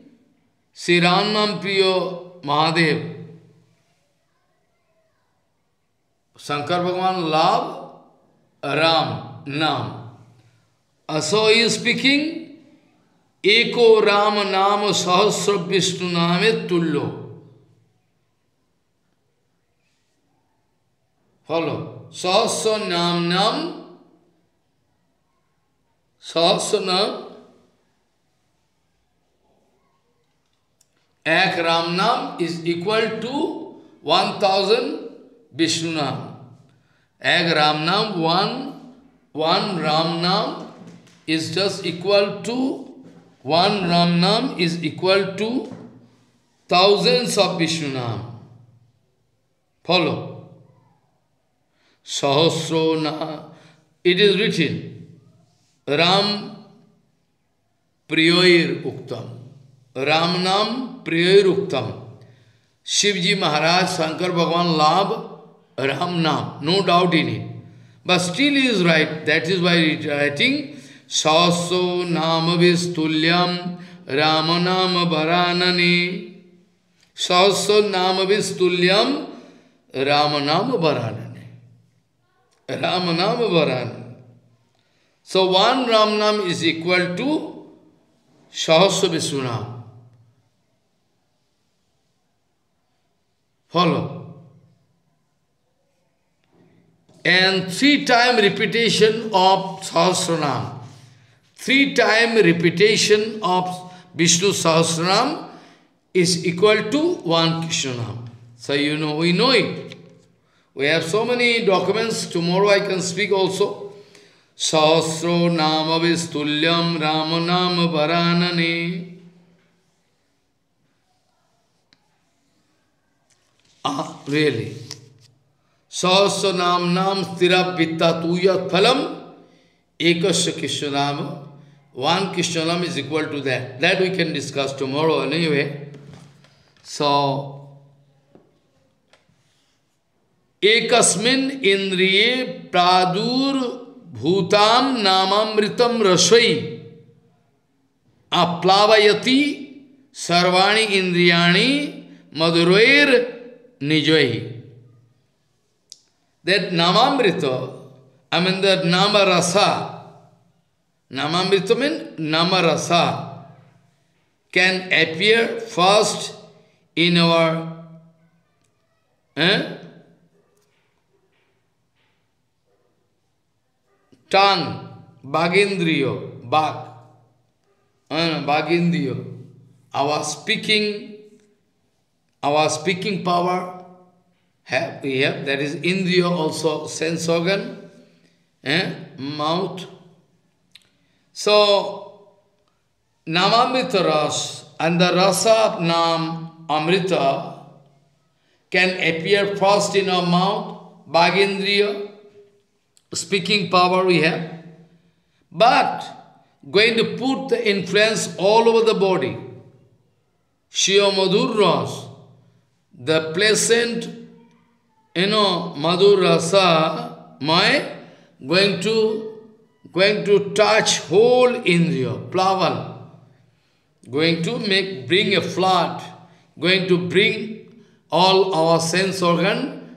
Speaker 1: Sri Ramnam Priyo Mahadev, Shankar Bhagavan love Ram, Nam. So he is speaking, Eko Ram Nam Sahasra Vishnu Name Tullo. Follow. Sahasra Nam Nam, Sahasra Nam, Ek Ram Nam is equal to 1000 Vishnu Nam. Ek Ram Nam, one, one Ram Nam is just equal to, one Ram Nam is equal to thousands of Vishnu Nam. Follow. Sahasro Na. It is written, Ram Priyoir Uktam. Ram Nam Priyoir Uktam. Shivji Maharaj, Shankar Bhagavan love Ram Nam, no doubt in it. But still he is right. That is why he is writing, Saso Nam Vistulyam Ram Nam Varanani. Saso Nam Vistulyam Ram Nam Varanani. Ram Nam Varanani. So one Ram Nam is equal to Sahasra Vishunam. Follow. And three time repetition of Sahasranam. Three time repetition of Vishnu Sahasranam is equal to one Krishnanam. So you know, we know it. We have so many documents, tomorrow I can speak also. Sahasro Nama Ramanam Varanani. रेरे सहस्व नाम नाम स्थिर पिता तुय फलम एक कृष्ण नाम, one Krishna nam is equal to that that we can discuss tomorrow anyhow एकस्मिन इंद्रिय प्रादुर भूतान नामामृतम रसोई अप्लावयती सर्वाणी इंद्रियाणी मधुरैर Nijoyi That Namamrita, I mean that Namarasa, Namamrita means Namarasa, can appear first in our eh, tongue, Bhagindriyo, Bhag, eh, Bhagindriyo, our speaking, our speaking power have, we have, that is Indriya also, sense organ, eh, mouth. So, Namamrita Ras and the rasa of Nam Amrita can appear first in our mouth, Bhagendriya, speaking power we have, but going to put the influence all over the body. Shio Madhur Ras, the pleasant, you know, Madhur Rasa, my going to going to touch whole India, Plaval, going to make bring a flood, going to bring all our sense organ,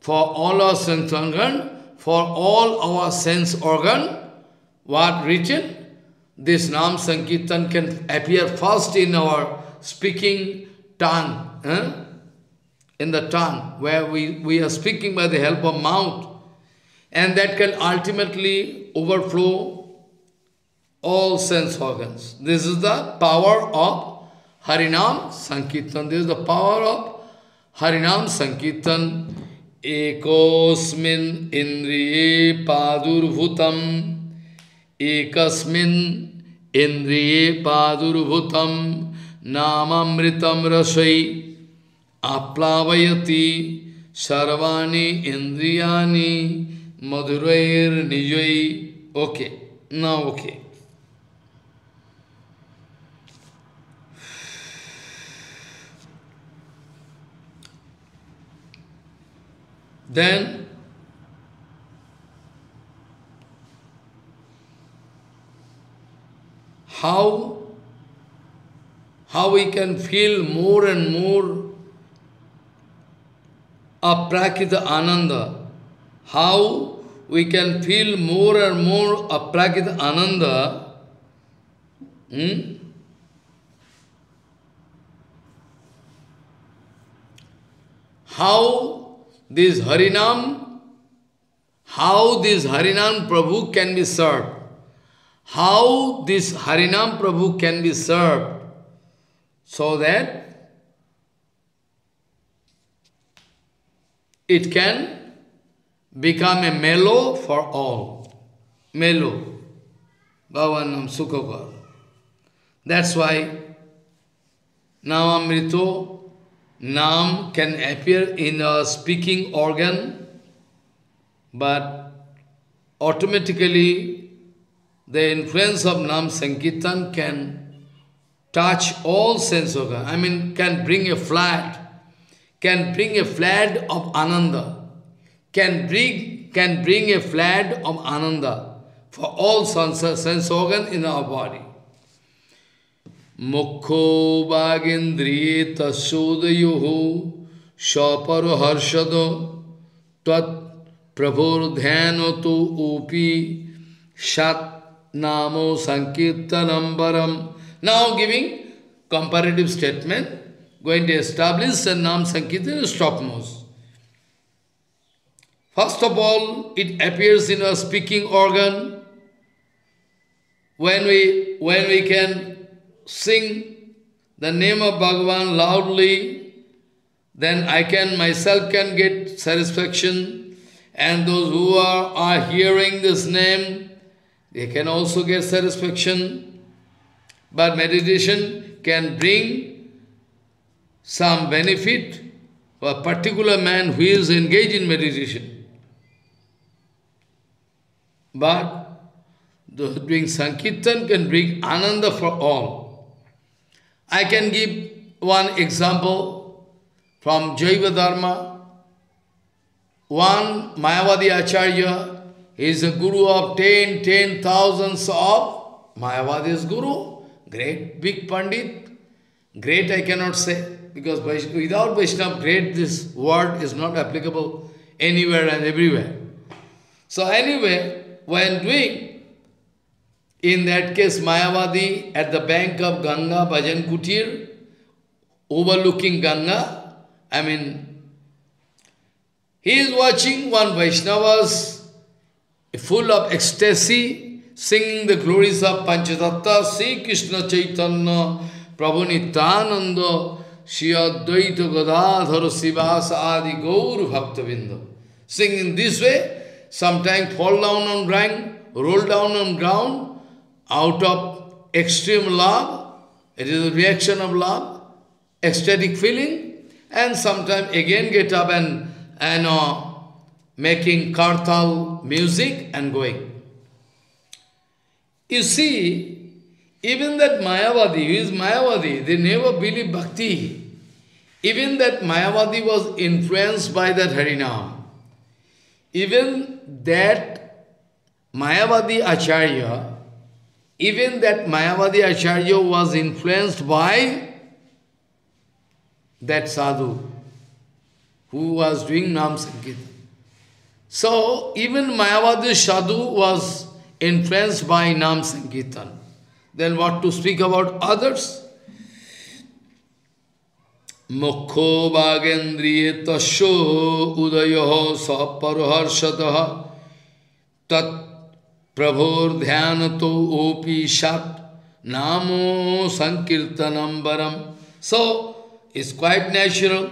Speaker 1: for all our sense organ, for all our sense organ, what written, this Nam Sankirtan can appear first in our speaking tongue, eh? In the tongue, where we, we are speaking by the help of mouth, and that can ultimately overflow all sense organs. This is the power of Harinam Sankirtan. This is the power of Harinam Sankirtan. Ekosmin indriye padurbhutam ekasmin indriye padurbhutam namamritam rasai aplavayati sarvani indriyani madhurair nijai. Okay, now okay. Then, how, how we can feel more and more aprakita ananda, how we can feel more and more aprakita ananda, hmm? how this Harinam, how this Harinam Prabhu can be served. How this Harinam Prabhu can be served so that it can become a mellow for all. Mellow. Bhavanam Sukhagar. That's why now Amrito Nam can appear in a speaking organ, but automatically the influence of Nam Sankirtan can touch all sense organ. I mean, can bring a flood, can bring a flood of ananda, can bring, can bring a flood of ananda for all sense, sense organ in our body. Mukho bhagendriye tasudayuhu shaparo harshado tat prabhur dhyanotu upi shat namo sankirtanambaram. Now giving comparative statement going to establish the Nam Sankirtan is topmost. First of all, it appears in our speaking organ. When we, when we can sing the name of Bhagavan loudly, then I can myself can get satisfaction. And those who are, are hearing this name, they can also get satisfaction. But meditation can bring some benefit for a particular man who is engaged in meditation. But doing Sankirtan can bring ananda for all. I can give one example from Jaiva Dharma. One Mayavadi Acharya is a guru of ten, ten thousands of Mayavadi's guru. Great, big Pandit. Great I cannot say, because without Vaishnava, great this word is not applicable anywhere and everywhere. So anyway, when doing in that case, Mayavadi at the bank of Ganga, Bhajan Kutir, overlooking Ganga, I mean, he is watching one Vaishnavas full of ecstasy, singing the glories of Panchatattva, Sri Krishna Chaitanya, Prabhu Nityananda, Shri Advaita Gadadhara Srivasa Adi Gaur Bhaktavinda. Singing this way, sometimes fall down on ground, roll down on ground, out of extreme love, it is a reaction of love, ecstatic feeling, and sometimes again get up and, and uh, making kartal music and going. You see, even that Mayavadi, who is Mayavadi, they never believe bhakti. Even that Mayavadi was influenced by that Harinam. Even that Mayavadi Acharya, even that Mayavadi Acharya was influenced by that sadhu who was doing Nam Sankirtan. So, even Mayavadi Sadhu was influenced by Nam Sankirtan. Then what to speak about others? Mukho Bhagendriye Tasho Udayo Saparoharshataha Tat Prabhor Dhyanato Opi Shat Namo sankirtanam Sankirtanambaram. So, it's quite natural.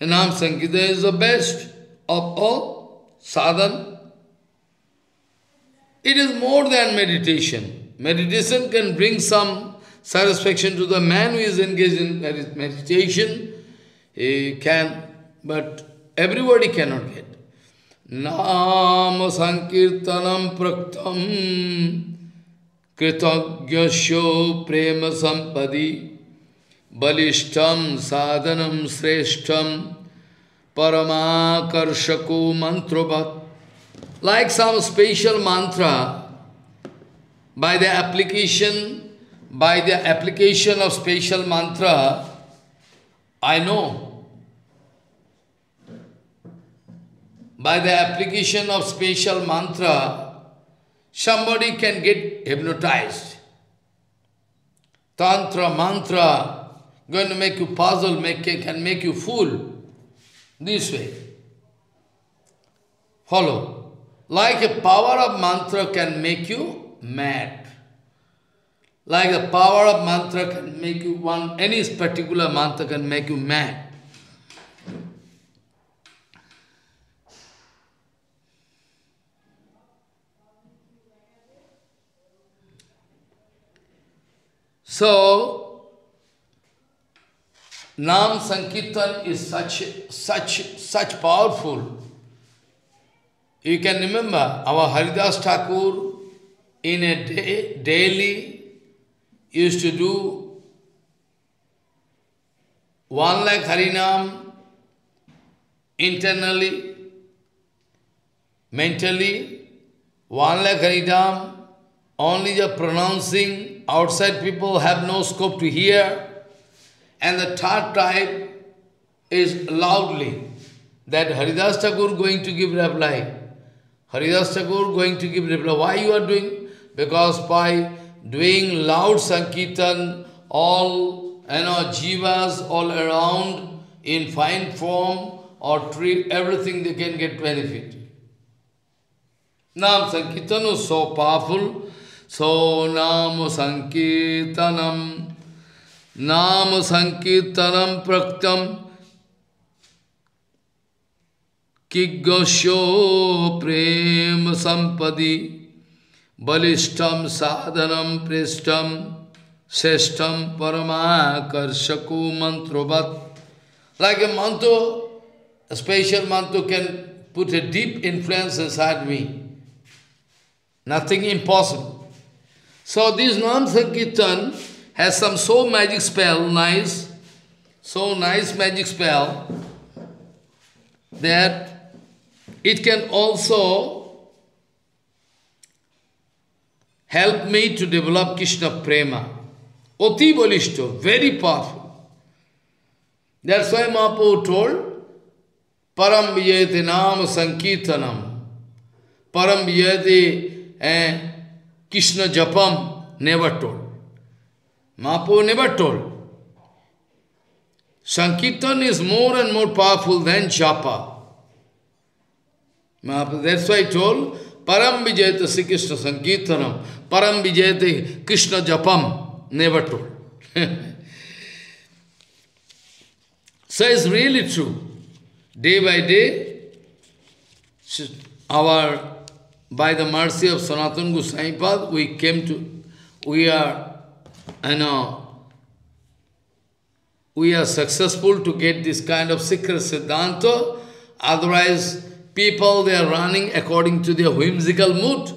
Speaker 1: Nam Sankirtan is the best of all sadhan. It is more than meditation. Meditation can bring some satisfaction to the man who is engaged in meditation. He can, but everybody cannot get. Nam Sankirtanam Praktam Kritagyasyo Prema Sampadi Balishtam Sadhanam Sreshtam Paramakarshako Mantravat like some special mantra, by the application, by the application of special mantra, I know. By the application of special mantra, somebody can get hypnotized. Tantra, mantra, going to make you puzzle, make, can make you fool. This way. Follow. Like a power of mantra can make you mad. Like the power of mantra can make you one, any particular mantra can make you mad. So, Nam Sankirtan is such, such, such powerful you can remember our Haridas Thakur in a day, daily used to do one lakh Harinam internally, mentally, one lakh Harinam, only the pronouncing, outside people have no scope to hear, and the third type is loudly, that Haridas Thakur going to give reply. Haridas Thakur going to give reply. Why you are doing? Because by doing loud Sankirtan, all you know, jivas all around in fine form or tree, everything they can get benefit. Nam Sankirtan is so powerful. So Nam Sankirtanam Nam Sankirtanam Praktam किग्गशो Prem संपदि balistam sadhanam pristam sestam परमाकर्षको मंत्रोवत Like a mantra, a special mantra can put a deep influence inside me. Nothing impossible. So this Nam-sankirtan has some so magic spell, nice, so nice magic spell that it can also help me to develop Krishna Prema. Oti Balishto, very powerful. That's why Mahaprabhu told, Param Vijayate Nam Sankirtanam. Param eh, Krishna Japam, never told. Mahaprabhu never told. Sankirtan is more and more powerful than Japa. That's why I told, Param Vijayata Sri Krishna Sankirtanam, Param Vijayate Krishna Japam, never told. (laughs) so it's really true. Day by day, our, by the mercy of Sanatana Goswami we came to, we are, you know, we are successful to get this kind of secret Siddhanta, otherwise People, they are running according to their whimsical mood.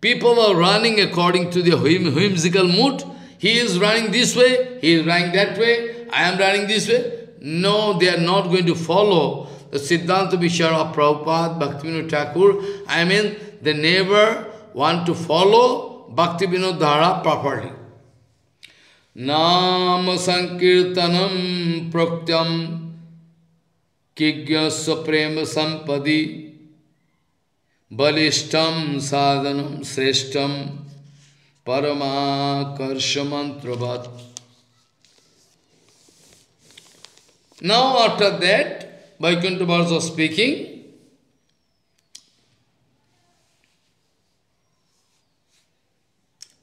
Speaker 1: People are running according to their whim, whimsical mood. He is running this way, he is running that way, I am running this way. No, they are not going to follow the Siddhanta Vishara of Prabhupada, Bhaktivinoda Thakur. I mean, they never want to follow Bhaktivinoda Dhara properly. Nam Sankirtanam Praktyam किज्ञस्व प्रेम संपदी। बलिष्ठम साधन श्रेष्ठ। परमाकर्ष मंत्र now after that Vaikuntha verge of speaking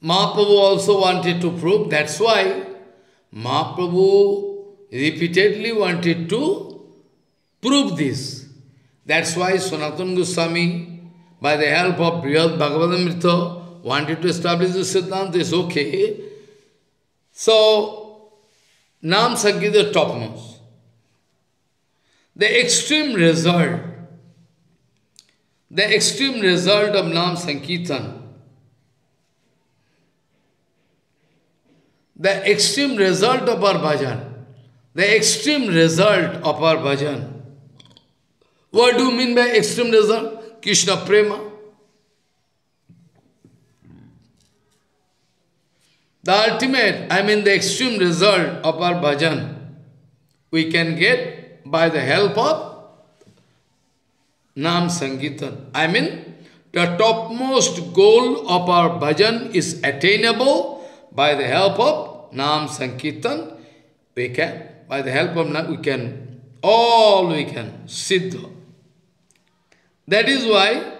Speaker 1: Mahaprabhu also wanted to prove that's why Mahaprabhu repeatedly wanted to prove this. That's why Sanatana Goswami, by the help of Brihad Bhagavatamrita, wanted to establish the Siddhanta, is okay. So, Nam Sankirtan topmost. The extreme result, the extreme result of Nam Sankirtan the extreme result of our bhajan, the extreme result of our bhajan. What do you mean by extreme result? Krishna Prema. The ultimate, I mean the extreme result of our bhajan, we can get by the help of Nam Sankirtan. I mean, the topmost goal of our bhajan is attainable by the help of Nam Sankirtan, we can, by the help of Nam, we can, all we can, Siddha. That is why,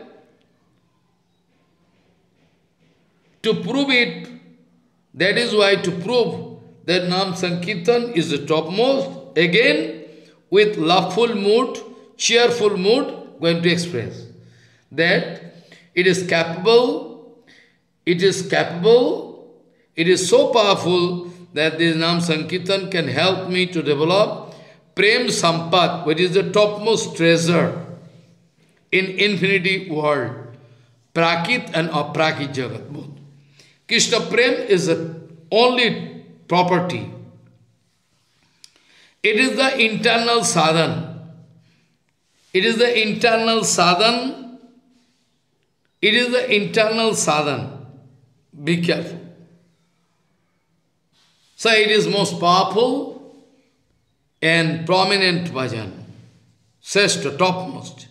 Speaker 1: to prove it, that is why to prove that Nam Sankirtan is the topmost, again, with loveful mood, cheerful mood, going to express that it is capable, it is capable it is so powerful that this Nam Sankirtan can help me to develop Prem Sampat, which is the topmost treasure in infinity world. Prakit and Aprakit Jagat, both. Krishna Prem is the only property. It is the internal sadhan. It is the internal sadhan. It is the internal sadhan. Be careful. So it is most powerful and prominent bhajan, Seshta, topmost.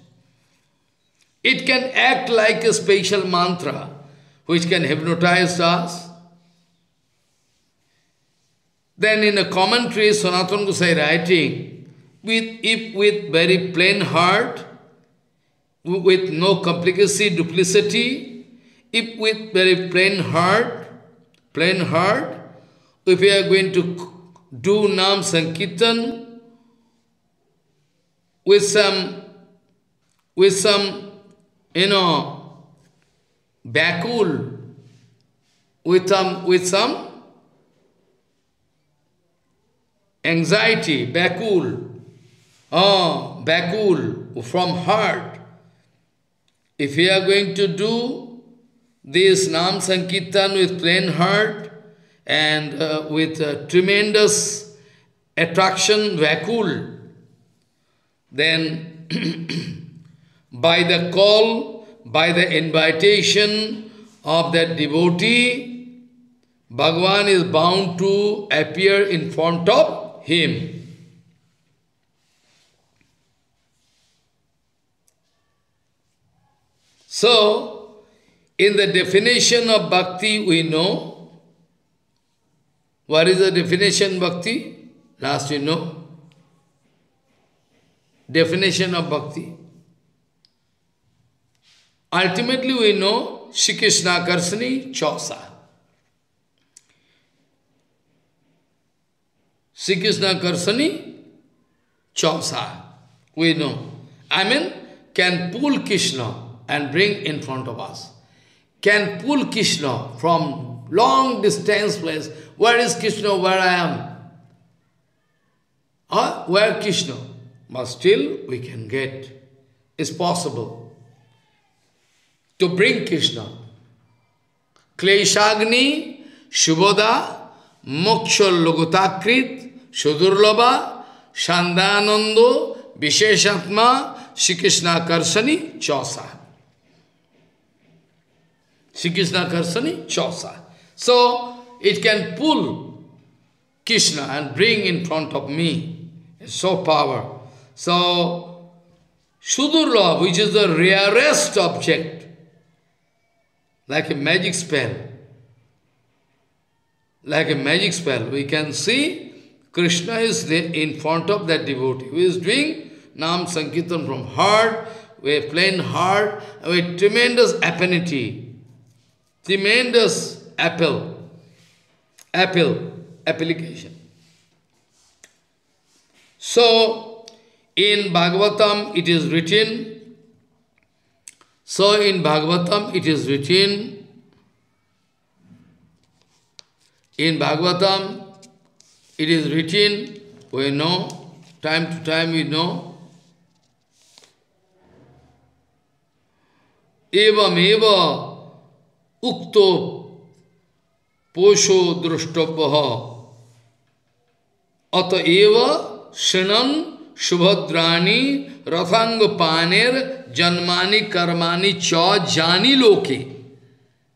Speaker 1: It can act like a special mantra which can hypnotize us. Then in a commentary, Sanatana Gosai writing, with, if with very plain heart, with no complicacy, duplicity, if with very plain heart, plain heart, if we are going to do Nam Sankirtan with some, with some, you know, bakul, with some, with some anxiety, bakul, oh, bakul from heart. If we are going to do this Nam Sankirtan with plain heart, and uh, with tremendous attraction, vakul, then (clears throat) by the call, by the invitation of that devotee, Bhagavan is bound to appear in front of him. So, in the definition of bhakti, we know what is the definition bhakti? Last you know. Definition of bhakti. Ultimately we know Shri Krishna Karsani Chausa. Shri Krishna Karsani Chausa. We know. I mean, can pull Krishna and bring in front of us. Can pull Krishna from long distance place where is Krishna? Where I am? Huh? Where Krishna? But still we can get. It's possible to bring Krishna. Kleshagni, Shubhoda, Moksha Logotakrit, Shudurlaba, Shandanando, Visheshatma, Shri Krishna Karsani, Chausa. Shri Krishna Karsani, Chausa. So, it can pull Krishna and bring in front of me. It's so power. So, Sudurlabh, which is the rarest object, like a magic spell. Like a magic spell, we can see Krishna is there in front of that devotee who is doing Nam Sankirtan from heart, with plain heart, with tremendous affinity, tremendous apple, apple, application. So, in Bhagavatam it is written, so in Bhagavatam it is written, in Bhagavatam it is written, we know, time to time we know, एवं एव उक्तो पोषो दृष्टव्य अतएव शृणन शुभद्राणी, रथांग पानेर, जन्मानि कर्माणि च, जानी लोके।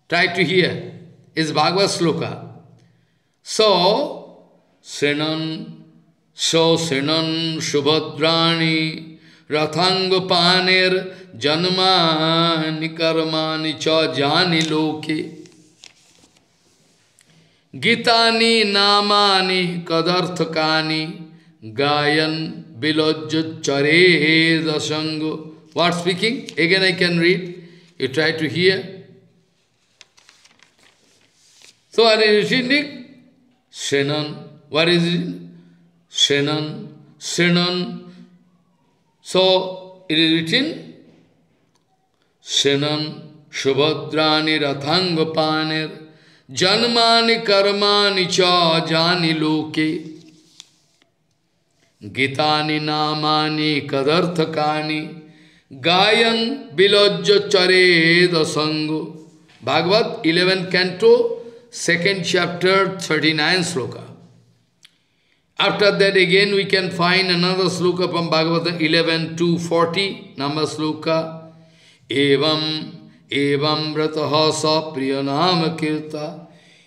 Speaker 1: Try to hear is Bhagavat shloka so शृणन so शृणन शुभद्राणी, रथांग पानेर, जन्मानि कर्माणि च, जानी लोके। गीतानि, नामानि, कदर्थकानि, गायन Vilajjachare dasango. What speaking? Again I can read. You try to hear. So what is it? Shenan. What is it? Shenan. Shenan. So it is written Shenan Subhadrani Rathangapanir Janmani Karmani Cha Jani গীতানি namani কদর্থকানি Gayan বিলজ্জ চরে দসঙ্গ Bhagavat eleven canto second chapter thirty nine After that again we can find another sloka from Bhagavatam 11 to 40 number sloka Evam Evam Vrataha Sa Priyanam Kirta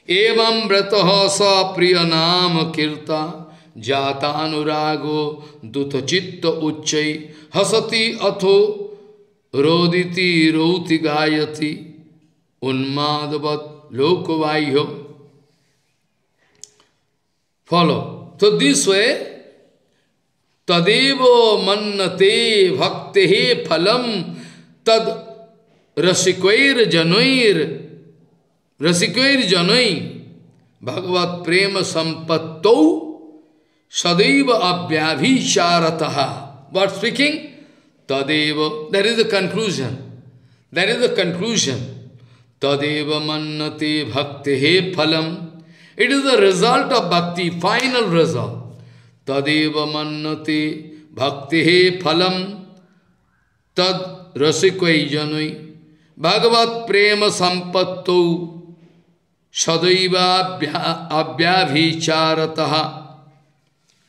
Speaker 1: Evam Vrataha Sa Priyanam Kirta जातानुरागो दुत चित्त उच्च, हसति अथो, रोदिति रौति गायति। उन्मादवत लोकवाह्य follow. तो this way, तदेव मन्नते भक्ति फलम, तद रसिकोर जनोर रसिकोर जनोई भगवत प्रेम संपत्तो Sadeva abhyabhicharataha. What speaking? Tadeva. That is the conclusion. That is the conclusion. Tadeva mannate bhakti phalam. It is the result of bhakti, final result. Tadeva mannate bhakti phalam. Tad rasikwai janui. Bhagavat prema sampatto sadaiva abhyabhicharataha.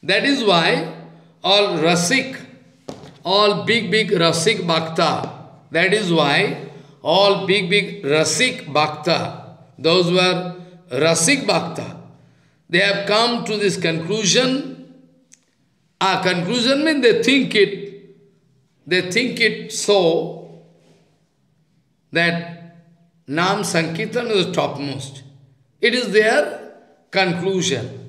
Speaker 1: That is why all Rasik, all big, big Rasik Bhakta, that is why all big, big Rasik Bhakta, those were Rasik Bhakta, they have come to this conclusion. A conclusion means they think it, they think it so that Nam Sankirtan is topmost. It is their conclusion.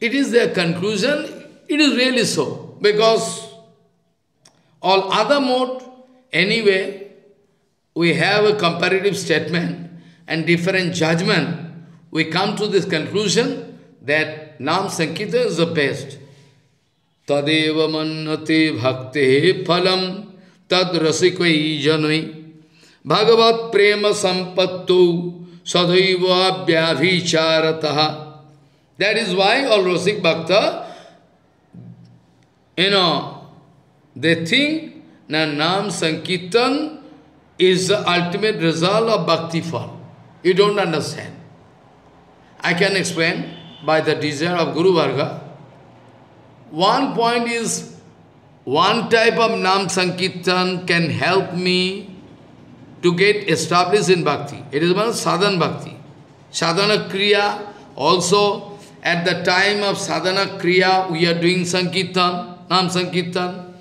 Speaker 1: It is their conclusion, it is really so. Because all other mode, anyway, we have a comparative statement and different judgment. We come to this conclusion that नाम संकित is the best तदेव मन्नते भक्ति फलम तद रसिक जनई भगवत प्रेम संपत्तु सदैव व्याभिचारत That is why all Rosik Bhakta, you know, they think that naam Sankirtan is the ultimate result of bhakti form. You don't understand. I can explain by the desire of Guru Varga. One point is, one type of naam Sankirtan can help me to get established in bhakti. It is one sadhana bhakti. Sadhana Kriya also at the time of sadhana kriya, we are doing Sankirtan, Nam Sankirtan.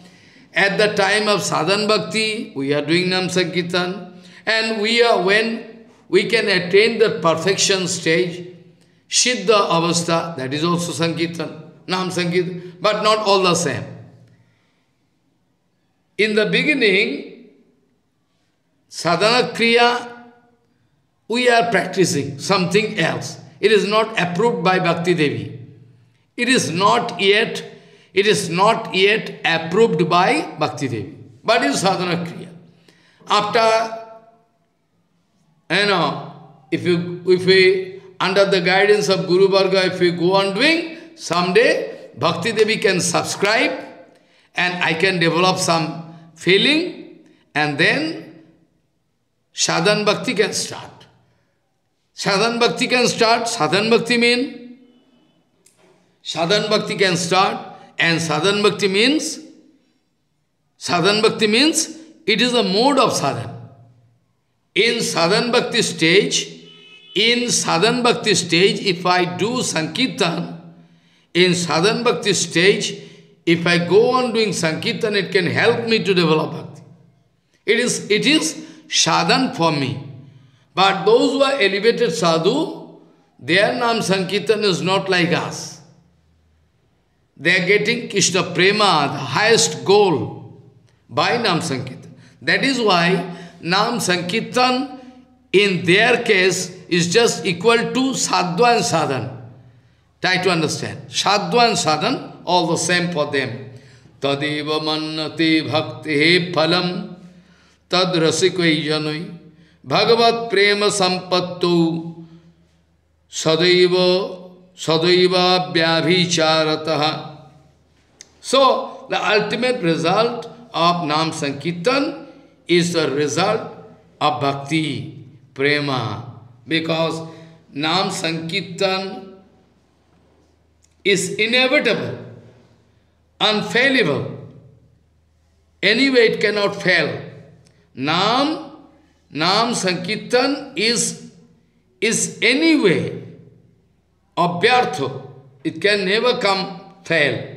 Speaker 1: At the time of sadhan bhakti, we are doing Nam Sankirtan. And we are, when we can attain the perfection stage, Siddha Avastha, that is also Sankirtan, Nam Sankirtan, but not all the same. In the beginning, sadhana kriya, we are practicing something else. It is not approved by Bhakti Devi. It is not yet, it is not yet approved by Bhakti Devi. But is sadhana kriya. After, you know, if you if we under the guidance of Guru Varga, if we go on doing, someday Bhakti Devi can subscribe and I can develop some feeling and then sadhan bhakti can start. Sadhan Bhakti can start. Sadhan Bhakti mean? Sadhan Bhakti can start. And Sadhan Bhakti means? Sadhan Bhakti means it is a mode of sadhan. In Sadhan Bhakti stage, in Sadhan Bhakti stage, if I do Sankirtan, in Sadhan Bhakti stage, if I go on doing Sankirtan, it can help me to develop Bhakti. It is, it is sadhan for me. But those who are elevated sadhu, their Nam Sankirtan is not like us. They are getting Krishna Prema, the highest goal, by Nam Sankirtan. That is why Nam Sankirtan, in their case, is just equal to Sadhva and Sadhan. Try to understand. Sadhva and Sadhan, all the same for them. Tadeva mannate bhakti phalam tad rasikvai janoi भगवत प्रेम संपत्तो। सदैव सदैव व्याभिचारत so the ultimate result of nam sankirtan is the result of भक्ति prema because nam sankirtan is inevitable unfailable any way it cannot fail nam Nam Sankirtan is, is anyway abhyartha. It can never come fail.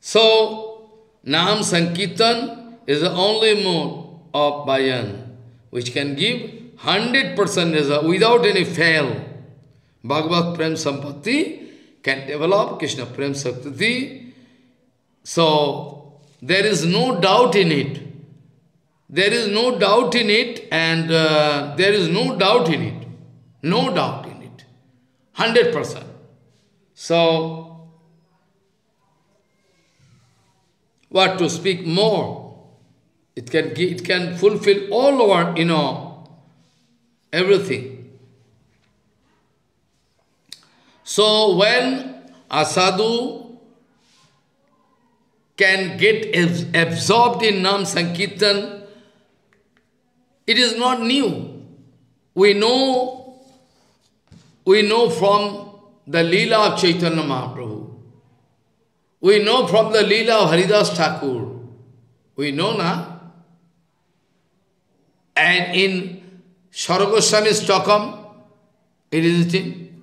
Speaker 1: So, Nam Sankirtan is the only mode of bhajan, which can give 100% result without any fail. Bhagavad Prem Sampatti can develop Krishna Prem Saktati. So, there is no doubt in it. There is no doubt in it and uh, there is no doubt in it. No doubt in it. 100%. So, what to speak more? It can, it can fulfill all our, you know, everything. So when a sadhu can get absorbed in Nam Sankirtan, it is not new. We know, we know from the Leela of Chaitanya Mahaprabhu. We know from the Leela of Haridas Thakur. We know na. And in Saragoswami Stockholm, it is written.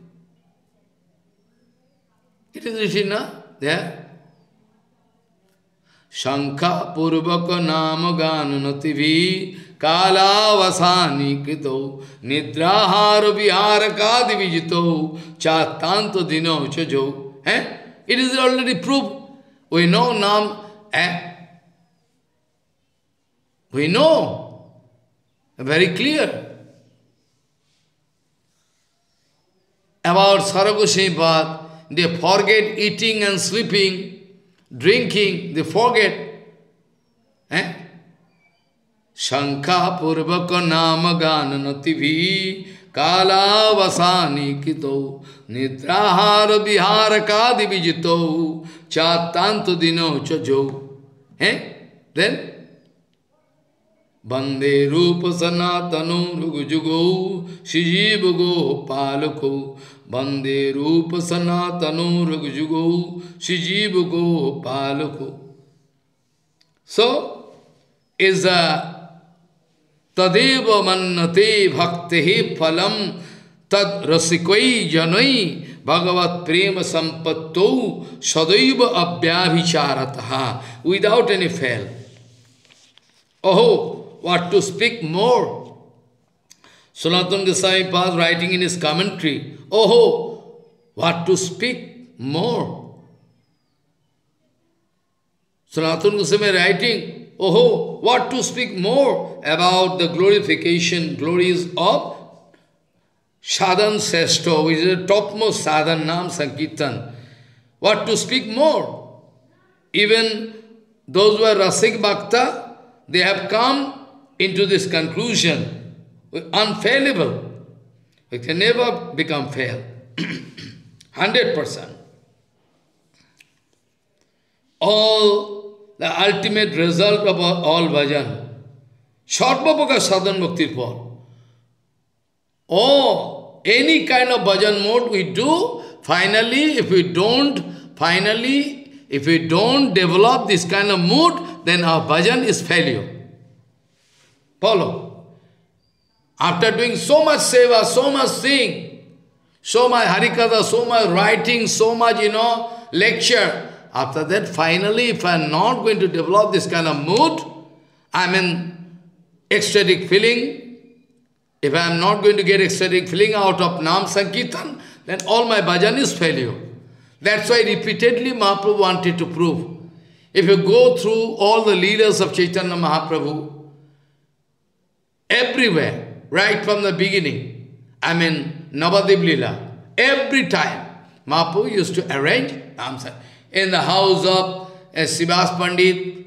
Speaker 1: It is written na, there. Shankha Purvaka Nama Gananativi कालावसानी कृतो निद्राहार विहार का दिविजितो चातांत दिनो चो है it is already prove we know नाम we know very clear about Saragoswami Pad. They forget eating and sleeping, drinking, they forget. Eh? शंखा पूर्वक नाम गान नति भी कालावसानी कितो, निद्राहार विहार का दिविजितो चातांत दिनो चो है? देन वंदे रूप सनातनो रुगजुगो शिजीव गो पालको वंदे रूप सनातनो रुगजुगो शिजीव गो पालको सो इज़ अ तदेव मन्नते भक्ति फलम। तद रसिकई जन भगवत प्रेम संपत्तो सदैव अव्याचारत विदाउट एनी फेल ओहो what to speak more Sanatan Goswami pass writing in is commentary ओहो what to speak more Sanatan Goswami writing Oh, what to speak more about the glorification, glories of Sadhan Sesto, which is the topmost sadhan Nam Sankirtan. What to speak more? Even those who are Rasik Bhakta, they have come into this conclusion, unfailable. We can never become fail. (clears throat) 100%. All the ultimate result of all bhajan. Sarvapaka sadhan bhakti for. Oh, any kind of bhajan mode we do, finally, if we don't, finally, if we don't develop this kind of mood, then our bhajan is failure. Follow. After doing so much seva, so much thing, so much harikatha, so much writing, so much, you know, lecture, after that, finally, if I am not going to develop this kind of mood, I mean, ecstatic feeling, if I am not going to get ecstatic feeling out of Nam Sankirtan, then all my bhajan is failure. That's why repeatedly Mahaprabhu wanted to prove. If you go through all the leaders of Chaitanya Mahaprabhu, everywhere, right from the beginning, I mean Navadip Lila, every time Mahaprabhu used to arrange Nam in the house of a Srivas Pandit,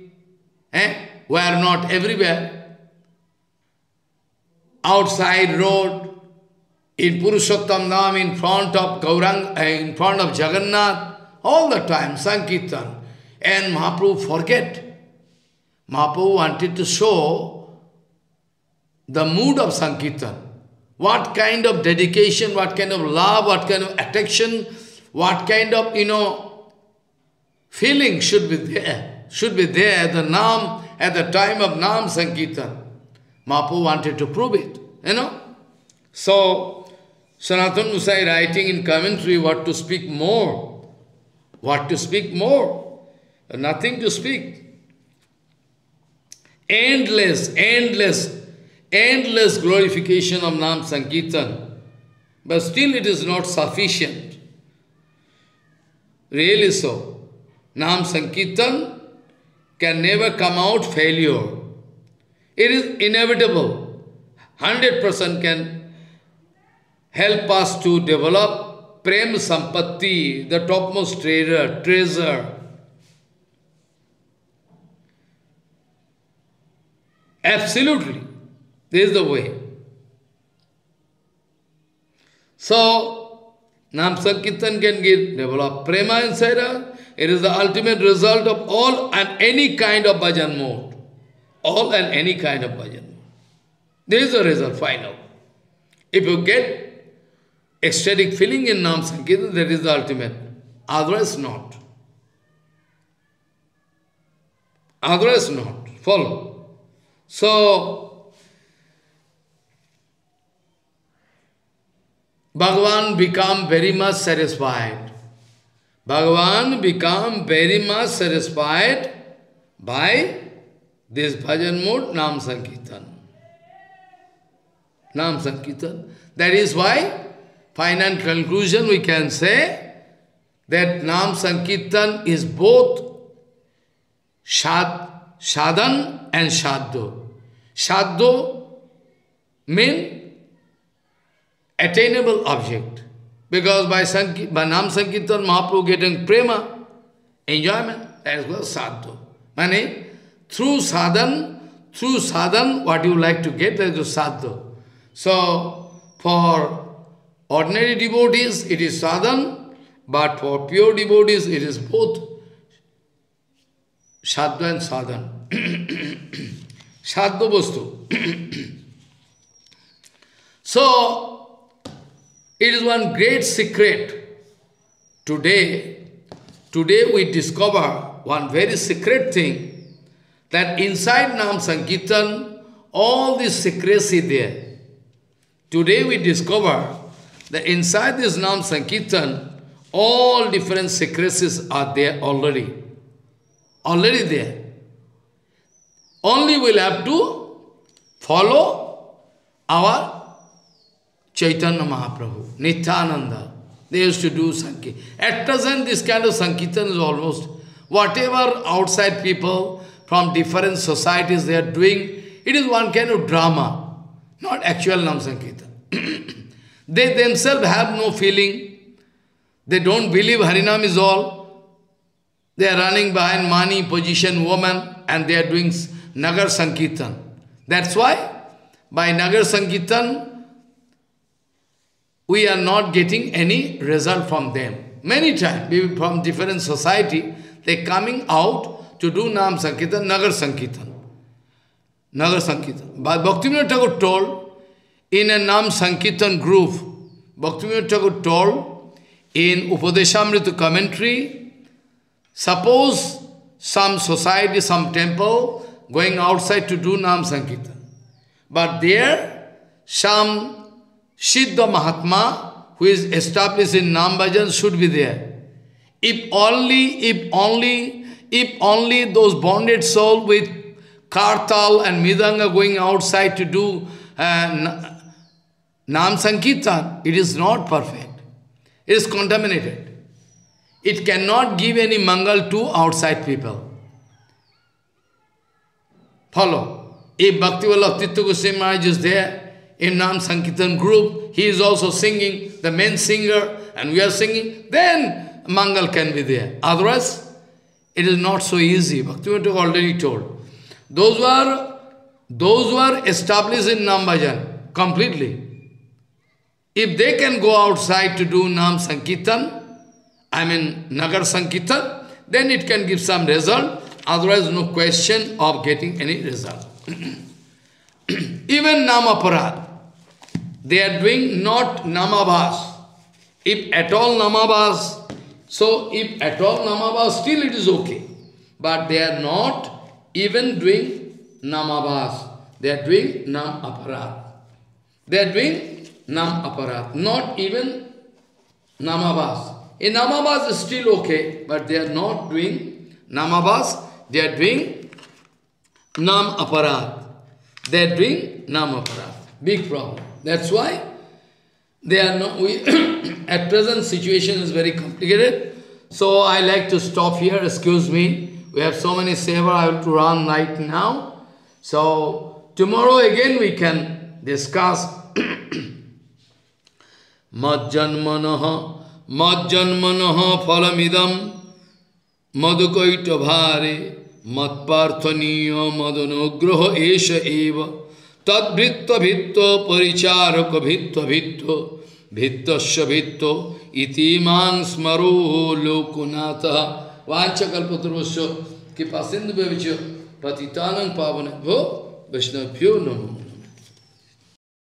Speaker 1: eh, were not everywhere outside road, in Purushottam Dham, in front of Gaurang, uh, in front of Jagannath, all the time, Sankirtan. And Mahaprabhu forget. Mahaprabhu wanted to show the mood of Sankirtan. What kind of dedication, what kind of love, what kind of attraction, what kind of, you know, feeling should be there, should be there, the Nam, at the time of Nam Sankirtan. Mahaprabhu wanted to prove it, you know. So, Sanatana Gosai writing in commentary what to speak more. What to speak more? Nothing to speak. Endless, endless, endless glorification of Nam Sankirtan. But still it is not sufficient. Really so. Nam Sankirtan can never come out failure. It is inevitable. 100% can help us to develop Prem Sampatti, the topmost treasure, treasure. Absolutely. This is the way. So, Nam Sankirtan can get develop prema inside us. It is the ultimate result of all and any kind of bhajan mode all and any kind of bhajan. There is a result, final. If you get ecstatic feeling in Nam Sankirtan, that is the ultimate. Otherwise not. Otherwise not. Follow. So, Bhagavan become very much satisfied. Bhagavan become very much satisfied by this bhajan mode, Nam Sankirtan. Nam Sankirtan. That is why, final conclusion we can say that Nam Sankirtan is both shad, Sadhan and Shaddo. Shaddo mean attainable object. Because by, by Nam Sankirtan, Mahaprabhu getting prema, enjoyment, is called Sadhu. Meaning, through sadhan, through sadhan, what you like to get, that is sadhu. So, for ordinary devotees, it is sadhan, but for pure devotees, it is both sadhu and sadhan. (coughs) sadhu vastu. (coughs) so, it is one great secret. Today, today we discover one very secret thing that inside Nam Sankirtan, all this secrecy there. Today we discover that inside this Nam Sankirtan, all different secrecies are there already. Already there. Only we'll have to follow our Chaitanya Mahaprabhu, Nityananda. They used to do Sankirtan. At present, this kind of Sankirtan is almost whatever outside people from different societies they are doing, it is one kind of drama, not actual Nam Sankirtan. (clears throat) they themselves have no feeling. They don't believe Harinam is all. They are running behind money, position, woman, and they are doing Nagar Sankirtan. That's why, by Nagar Sankirtan, we are not getting any result from them. Many times, maybe from different society, they coming out to do Nam Sankirtan, Nagar Sankirtan. Nagar Sankirtan. But Bhaktivinoda Thakur told, in a Nam Sankirtan group, Bhaktivinoda Thakur told, in Upadeshamrita commentary, suppose some society, some temple, going outside to do Nam Sankirtan. But there, some Siddha Mahatma, who is established in Nam Bhajan, should be there. If only, if only, if only those bonded souls with Kartal and Mridanga going outside to do uh, Nam Sankirtan, it is not perfect. It is contaminated. It cannot give any mangal to outside people. Follow. If Bhakti Vallabh Tirtha Goswami Maharaj is there in Nam Sankirtan group, he is also singing, the main singer, and we are singing, then Mangal can be there. Otherwise, it is not so easy. Bhaktivinoda already told. Those who are, those who are established in Nam Bhajan, completely, if they can go outside to do Nam Sankirtan, I mean Nagar Sankirtan, then it can give some result. Otherwise, no question of getting any result. (clears throat) (clears throat) Even Namaparad, they are doing not Namabhas. If at all Namabhas, so if at all Namabhas, still it is okay. But they are not even doing Namabhas. They are doing Nam Aparad. They are doing Nam Aparad, not even Namabhas. In Namabhas is still okay, but they are not doing Namabhas, they are doing Nam Aparad. They are doing Nam Aparad. Big problem. That's why they are not, we (coughs) at present situation is very complicated. So I like to stop here, excuse me. We have so many seva, I have to run right now. So tomorrow again we can discuss (coughs) Majjanmanaha Majjanmanaha phalamidam madhukaita matparthaniya madanograha esha eva tadvritta bhitta paricharaka bhitta bhitta bhittasya bhitta iti mang smaro lokunata vancha kalpatarvasya kipasindhu bhavicha patitanang pavana bho Vaishnavyo namo